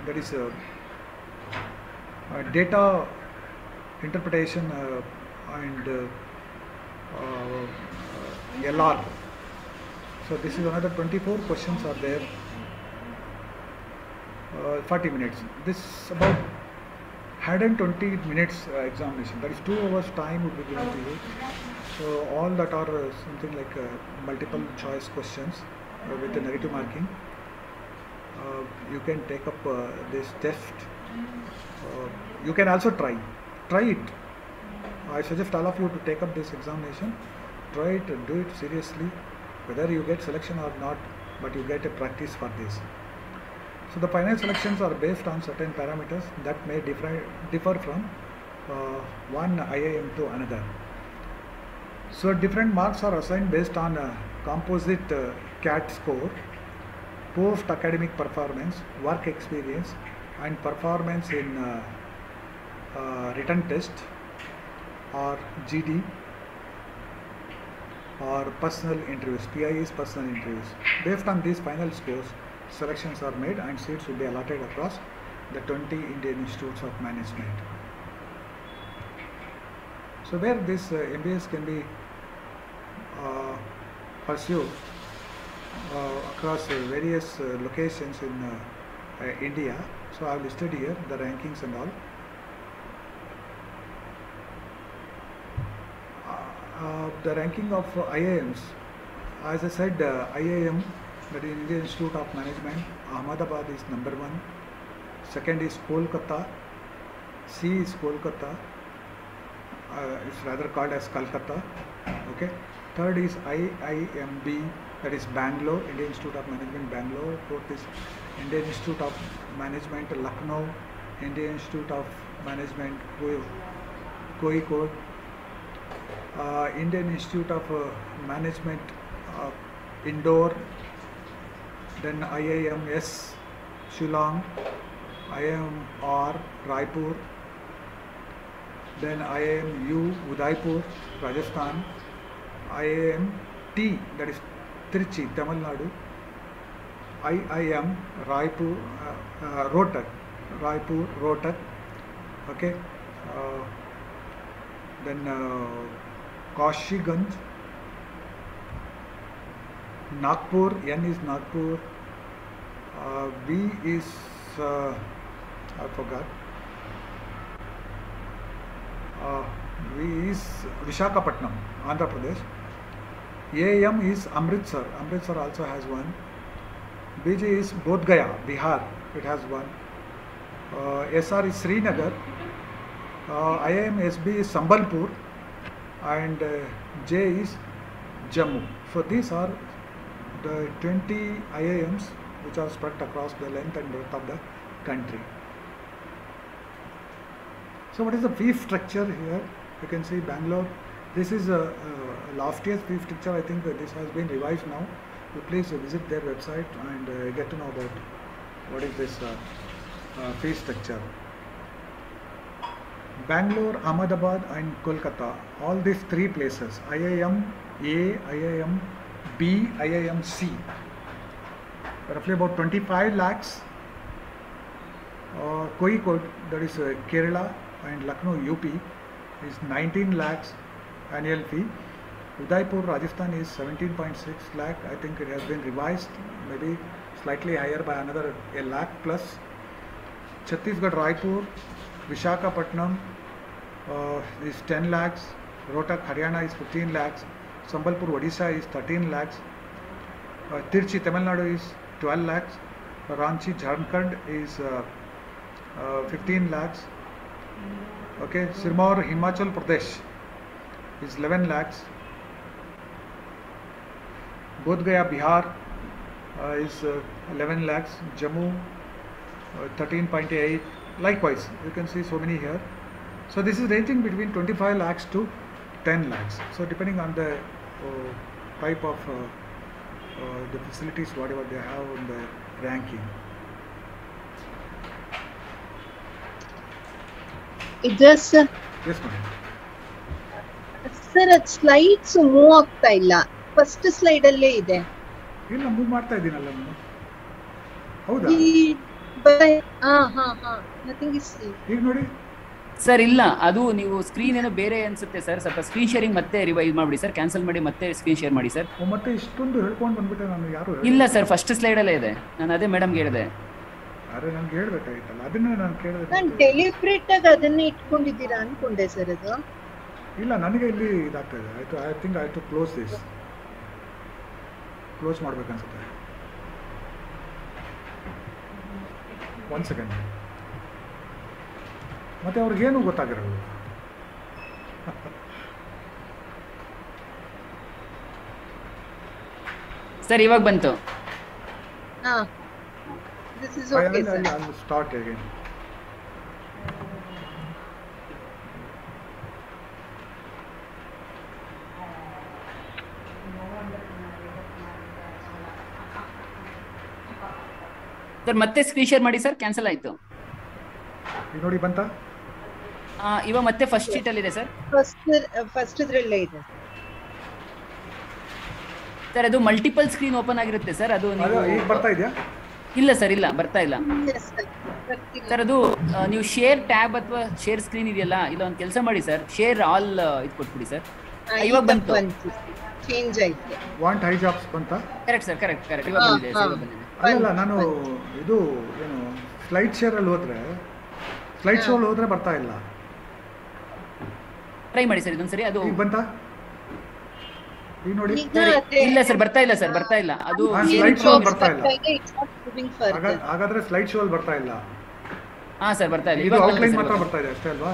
that is uh, data interpretation uh, and uh, LR so this is another 24 questions are there 40 minutes. This about 120 minutes uh, examination. That is 2 hours time would be given to you. So all that are uh, something like uh, multiple choice questions uh, with the negative marking. Uh, you can take up uh, this test. Uh, you can also try. Try it. I suggest all of you to take up this examination. Try it and do it seriously whether you get selection or not but you get a practice for this so the final selections are based on certain parameters that may differ, differ from uh, one IIM to another. So different marks are assigned based on a composite uh, CAT score, post academic performance, work experience, and performance in uh, uh, written test or GD or personal interviews. PI is personal interviews. Based on these final scores, selections are made and seats will be allotted across the 20 Indian Institutes of Management. So where this uh, MBS can be uh, pursued uh, across uh, various uh, locations in uh, India. So I have listed here the rankings and all. The ranking of IIMs, as I said, IIM, that is Indian Institute of Management, Ahmedabad is number one second is Kolkata. C is Kolkata. It's rather called as Calcutta. Okay third is I I M B that is Bangalore Indian Institute of Management Bangalore fourth is Indian Institute of Management Lucknow Indian Institute of Management Kozhikode Indian Institute of Management Indore then IIMS, Shillong, IIMR, Raipur, then IIMU, Udaipur, Rajasthan, IIMT, that is Trichy, Tamil Nadu, IIM, Raipur, uh, uh, Rohtak, Raipur, Rohtak, okay, uh, then uh, Kashiganj, Nagpur, N is Nagpur, uh, B is, uh, I forgot, uh, V is Vishakhapatnam, Andhra Pradesh. AM is Amritsar, Amritsar also has one. BG is Bodh Gaya, Bihar, it has one. Uh, SR is Srinagar. Uh, IIMSB is Sambalpur and uh, J is Jammu. So these are the 20 IIMs which are spread across the length and breadth of the country. So what is the fee structure here? You can see Bangalore. This is a, a last fee structure. I think this has been revised now. You please visit their website and uh, get to know about what is this uh, uh, fee structure. Bangalore, Ahmedabad and Kolkata, all these three places, IIM A, IIM B, IIM C, roughly about 25 lakhs. Uh, Kozhikode, that is uh, Kerala and Lucknow UP is 19 lakhs annual fee. Udaipur, Rajasthan is 17.6 lakh. I think it has been revised, maybe slightly higher by another a lakh plus. Chhattisgarh, Raipur, Vishakhapatnam, uh, is 10 lakhs. Rohtak, Haryana is 15 lakhs. Sambalpur, Odisha is 13 lakhs. Uh, Tirchi, Tamil Nadu is 12 lakhs. Ranchi, Jharkhand is uh, uh, 15 lakhs. Okay, Sirmaur, Himachal Pradesh is 11 lakhs. Bodh Gaya, Bihar uh, is uh, 11 lakhs. Jammu, uh, 13.8. Likewise, you can see so many here. So this is ranging between 25 lakhs to 10 lakhs. So depending on the uh, type of the facilities, whatever they have in the ranking. Just Yes, sir ಅದು slides move ಆಗ್ತಾ ಇಲ್ಲ. First slide ಅಲ್ಲೇ ಇದೆ. ಇಲ್ಲ move ಮಾಡ್ತಾ ಇದ್ದೀನಲ್ಲ ನಾನು ಹೌದಾ? ಈ ಬ- ಹಾ ಹಾ. ಹಾ ನಥಿಂಗ್ ಇಸ್ ಈಗ ನೋಡಿ. ಸರ್ ಇಲ್ಲ. ಅದು ನೀವು ಸ್ಕ್ರೀನ್ ಏನೋ ಬೇರೆ ಅನ್ಸುತ್ತೆ ಸರ್. ಸ್ವಲ್ಪ ಸ್ಕ್ರೀನ್ ಶೇರಿಂಗ್ ಮತ್ತೆ ರಿವೈಸ್ ಮಾಡಿ ಸರ್. ಕ್ಯಾನ್ಸಲ್ ಮಾಡಿ ಮತ್ತೆ ಸ್ಕ್ರೀನ್ ಶೇರ್ ಮಾಡಿ ಸರ್. ಮತ್ತೆ ಇಷ್ಟೊಂದು ಹೇಳ್ಕೊಂಡು ಬಂದ್ಬಿಟ್ಟೆ ನಾನು. ಯಾರು ಇಲ್ಲ ಸರ್ ಫಸ್ಟ್ ಸ್ಲೈಡ್ ಅಲ್ಲೇ ಇದೆ. ನಾನು ಅದೇ ಮೇಡಮ್ ಹೇಳಿದೆ. ಅರೆ ನನಗೆ ಹೇಳ್ಬೇಕಾಗಿತ್ತಲ್ಲ. ಅದನ್ನ ನಾನು ಕೇಳಿದೆ ನಾನು ಡೆಲಿಬ್ರೇಟ್ ಆಗಿ ಅದನ್ನೇ ಇಟ್ಕೊಂಡಿದ್ದೀರಾ ಅನ್ಕೊಂಡೆ ಸರ್ ಅದು. ಇಲ್ಲ ನನಗೆ ಇಲ್ಲಿ ಇದಾಗ್ತಾ ಇದೆ. ಆಯ್ತು I think I to close this close ಮಾಡ್ಬೇಕನ್ಸುತ್ತೆ. One second ಮತ್ತೆ ಅವ್ರಿಗೇನು ಗೊತ್ತಾಗಿರೋದು ಸರ್ ಇವಾಗ ಬಂತು ಹಾ this is I- okay I'll- sir I'll- I'll start again. Sir ಮತ್ತೆ ಸ್ಕ್ರೀನ್ ಶೇರ್ ಮಾಡಿ ಸರ್ ಕ್ಯಾನ್ಸಲ್ ಆಯ್ತು ಈಗ ನೋಡಿ ಬಂತ ಆ, ಇವಾಗ ಮತ್ತೆ ಫಸ್ಟ್ ಶೀಟ್ ಅಲ್ಲಿ ಇದೆ ಸರ್ ಫಸ್ಟ್ ಫಸ್ಟ್ ಇದ್ರಲ್ಲೇ ಇದೆ. ಸರ್ ಅದು ಮಲ್ಟಿಪಲ್ ಸ್ಕ್ರೀನ್ ಓಪನ್ ಆಗಿರುತ್ತೆ ಸರ್ ಅದು ಈಗ ಬರ್ತಾ ಇದೆಯಾ? ಇಲ್ಲ ಸರ್ ಇಲ್ಲ ಬರ್ತಾ ಇಲ್ಲ. ಸರ್ ಅದು ನೀವು ಶೇರ್ ಟ್ಯಾಬ್ ಅಥವಾ ಶೇರ್ ಸ್ಕ್ರೀನ್ ಇದೆಯಲ್ಲ ಇಲ್ಲ ಒಂದು ಕೆಲಸ ಮಾಡಿ ಸರ್ ಶೇರ್ ಆಲ್ ಇದು ಕೊಟ್ಬಿಡಿ ಸರ್ ಇವಾಗ ಬಂತು. ಚೇಂಜ್ ಆಯ್ತು. ವಾಂಟ್ ಹೈ ಜಾಬ್ಸ್ ಬಂತ? ಕರೆಕ್ಟ್ ಸರ್ ಕರೆಕ್ಟ್ ಕರೆಕ್ಟ್ ಇವಾಗ ಬಂದಿದೆ ಸರ್, ಬಂದಿದೆ. ಅಲ್ಲ ನಾನು ಇದು ಏನು ಸ್ಲೈಡ್ ಅಲ್ಲಿ ಹೋದ್ರೆ ಸ್ಲೈಡ್ ಶೋ ಅಲ್ಲಿ ಹೋದ್ರೆ ಬರ್ತಾ ಇಲ್ಲ. ಟ್ರೈ ಮಾಡಿ ಸರ್ ಇದೊಂದ್ಸರಿ ಅದು ಬಂತಾ? ಇಲ್ಲ ಸರ್ ಬರ್ತಾ ಇಲ್ಲ ಸರ್ ಬರ್ತಾ ಇಲ್ಲ. ಅದು ಬರ್ತಾ ಇಲ್ಲ. further. ಹಾಗಾ- ಹಾಗಾದ್ರೆ ಸ್ಲೈಡ್ ಶೋ ಅಲ್ಲಿ ಬರ್ತಾ ಇಲ್ಲ. ಹಾ ಸರ್ ಬರ್ತಾ ಇಲ್ಲ ಇದು ಇವಾಗ ಔಟ್ಲೈನ್ ಮಾತ್ರ ಬರ್ತಾ ಇದೆ ಅಷ್ಟೇ ಅಲ್ವಾ?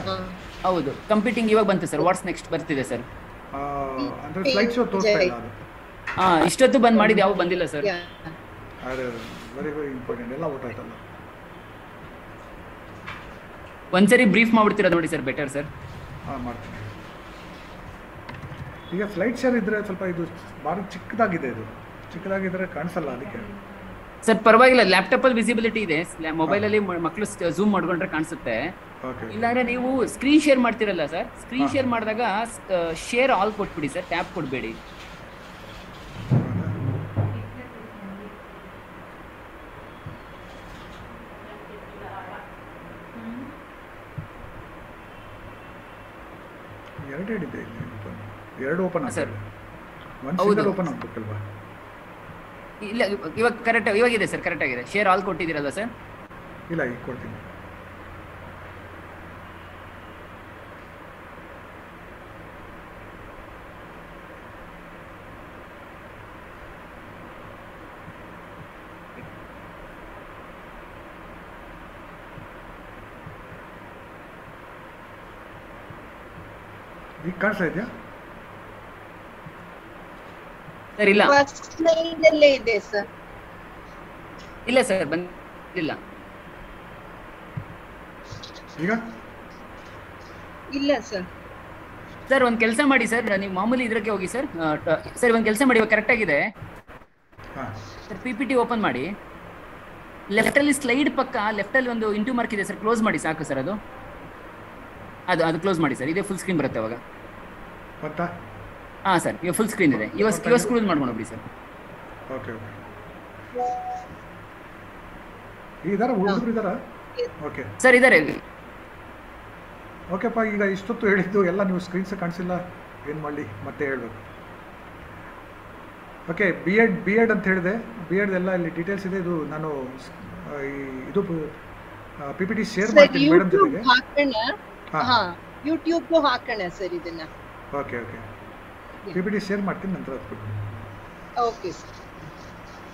ಹೌದು ಕಂಪ್ಯೂಟಿಂಗ್ ಇವಾಗ ಬಂತು ಸರ್ ವಾಟ್ಸ್ ನೆಕ್ಸ್ಟ್ ಬರ್ತಿದೆ ಸರ್. ಆ, ಅಂದ್ರೆ ಸ್ಲೈಡ್ ಶೋ ತೋರಿಸ್ತಾ ಇಲ್ಲ ಅದು. ಹಾ ಇಷ್ಟೊತ್ತು ಬಂದ್ ಮಾಡಿದ ಯಾವ ಬಂದಿಲ್ಲ ಸರ್. ವೆರಿ ವೆರಿ ಇಂಪಾರ್ಟೆಂಟ್ ಎಲ್ಲ ಗೊತ್ತಾಯ್ತಲ್ಲ ಒಂದ್ಸರಿ ಬ್ರೀಫ್ ಮಾಡ್ಬಿಡ್ತೀರಾ ನೋಡಿ ಸರ್ ಬೆಟರ್ ಸರ್. ಹಾ ಮಾಡ್ತೀನಿ. ಈಗ ಫ್ಲೈಟ್ ಶೇರ್ ಇದ್ರೆ ಸ್ವಲ್ಪ ಇದು ಭಾರಿ ಚಿಕ್ಕದಾಗಿದೆ ಇದು. ಚಿಕ್ಕದಾಗಿದ್ರೆ ಕಾಣಿಸಲ್ಲ ಅದಕ್ಕೆ. ಸರ್ ಪರವಾಗಿಲ್ಲ ಲ್ಯಾಪ್ಟಾಪ್ ಅಲ್ಲಿ ವಿಸಿಬಿಲಿಟಿ ಇದೆ. ಮೊಬೈಲ್ ಅಲ್ಲಿ ಮಕ್ಕಳು ಜೂಮ್ ಮಾಡ್ಕೊಂಡ್ರೆ ಕಾಣಿಸುತ್ತೆ. ಇಲ್ಲಾಂದ್ರೆ ನೀವು ಸ್ಕ್ರೀನ್ ಶೇರ್ ಮಾಡ್ತಿರಲ್ಲ ಸರ್? ಸ್ಕ್ರೀನ್ ಶೇರ್ ಮಾಡಿದಾಗ ಶೇರ್ ಆಲ್ ಕೊಟ್ಬಿಡಿ ಸರ್ ಟ್ಯಾಪ್ ಕೊಡಬೇಡಿ ಎರಡೆರಡು ಇದೆ ಇಲ್ಲಿ ಓಪನ್ ಎರಡು ಓಪನ್ ಸರ್. ಒಂದು ಓಪನ್ ಆಗ್ಬೇಕಲ್ವಾ? ಇಲ್ಲ ಇವಾಗ ಕರೆಕ್ಟ್ ಇವಾಗಿದೆ ಸರ್ ಕರೆಕ್ಟ್ ಆಗಿದೆ. ಶೇರ್ ಆಲ್ ಕೊಟ್ಟಿದ್ದೀರಲ್ಲ ಸರ್ ಇಲ್ಲ ಈಗ ಕೊಡ್ತೀನಿ. ಈಗ ಕಾಣಿಸ್ತಾ ಇದೆಯಾ? ಸರ್ ಇಲ್ಲ. ಅಲ್ಲೇ ಇದೆ ಸರ್ ಇಲ್ಲ ಸರ್ ಬಂದಿಲ್ಲ ಇಲ್ಲ. ಸರ್ ಸರ್ ಒಂದು ಕೆಲಸ ಮಾಡಿ ಸರ್ ನೀವು ಮಾಮೂಲಿ ಇದ್ರಕ್ಕೆ ಹೋಗಿ ಸರ್ ಸರ್ ಒಂದು ಕೆಲಸ ಮಾಡಿ ಇವಾಗ ಕರೆಕ್ಟ್ ಆಗಿದೆ. ಹಾಂ. Sir P P T open ಮಾಡಿ. ಲೆಫ್ಟಲ್ಲಿ ಸ್ಲೈಡ್ ಪಕ್ಕ ಲೆಫ್ಟಲ್ಲಿ ಒಂದು ಇಂಟು ಮಾರ್ಕ್ ಇದೆ ಸರ್ ಕ್ಲೋಸ್ ಮಾಡಿ ಸಾಕು ಸರ್ ಅದು. ಅದು ಅದು ಕ್ಲೋಸ್ ಮಾಡಿ ಸರ್ ಇದೇ ಫುಲ್ ಸ್ಕ್ರೀನ್ ಬರುತ್ತೆ ಅವಾಗ. ಹಾಂ ಸರ್ ಇವಾಗ ಫುಲ್ ಸ್ಕ್ರೀನ್ ಇದೆ. ಇವಾಗ ಇವಾಗ ಸ್ಕ್ರೂಲ್ ಮಾಡ್ಕೊಂಡು ಹೋಗ್ಬಿಡಿ ಸರ್. ಓಕೆ ಓಕೆ ಇದಾರ ಹುಡುಗರು ಇದಾರ? ಓಕೆ ಸರ್ ಓಕೆ ಪಾ ಈಗ ಇಷ್ಟೊತ್ತು ಹೇಳಿದ್ದು ಎಲ್ಲ ನೀವು ಸ್ಕ್ರೀನ್ಸ್ ಕಾಣಿಸಿಲ್ಲ. ಏನು ಮಾಡಲಿ? ಮತ್ತೆ ಹೇಳಬೇಕು. Okay B Ed B Ed ಅಂತ ಹೇಳಿದೆ. ಬಿ ಎಡ್ ಎಲ್ಲ ಇಲ್ಲಿ ಡೀಟೇಲ್ಸ್ ಇದೆ. ಇದು ನಾನು ಈ ಇದು ಪಿ ಪಿ ಟಿ ಶೇರ್ ಮಾಡ್ತೀನಿ ಮೇಡಮ್ ಜೊತೆಗೆ. ಹಾಕೋಣ. ಹಾಂ ಹಾ. ಯೂಟ್ಯೂಬ್ಗೂ ಹಾಕೋಣ ಸರ್ ಇದನ್ನ. Okay okay P P T share ಮಾಡ್ತೀನಿ ನಂತರ ಓಕೆ ಸರ್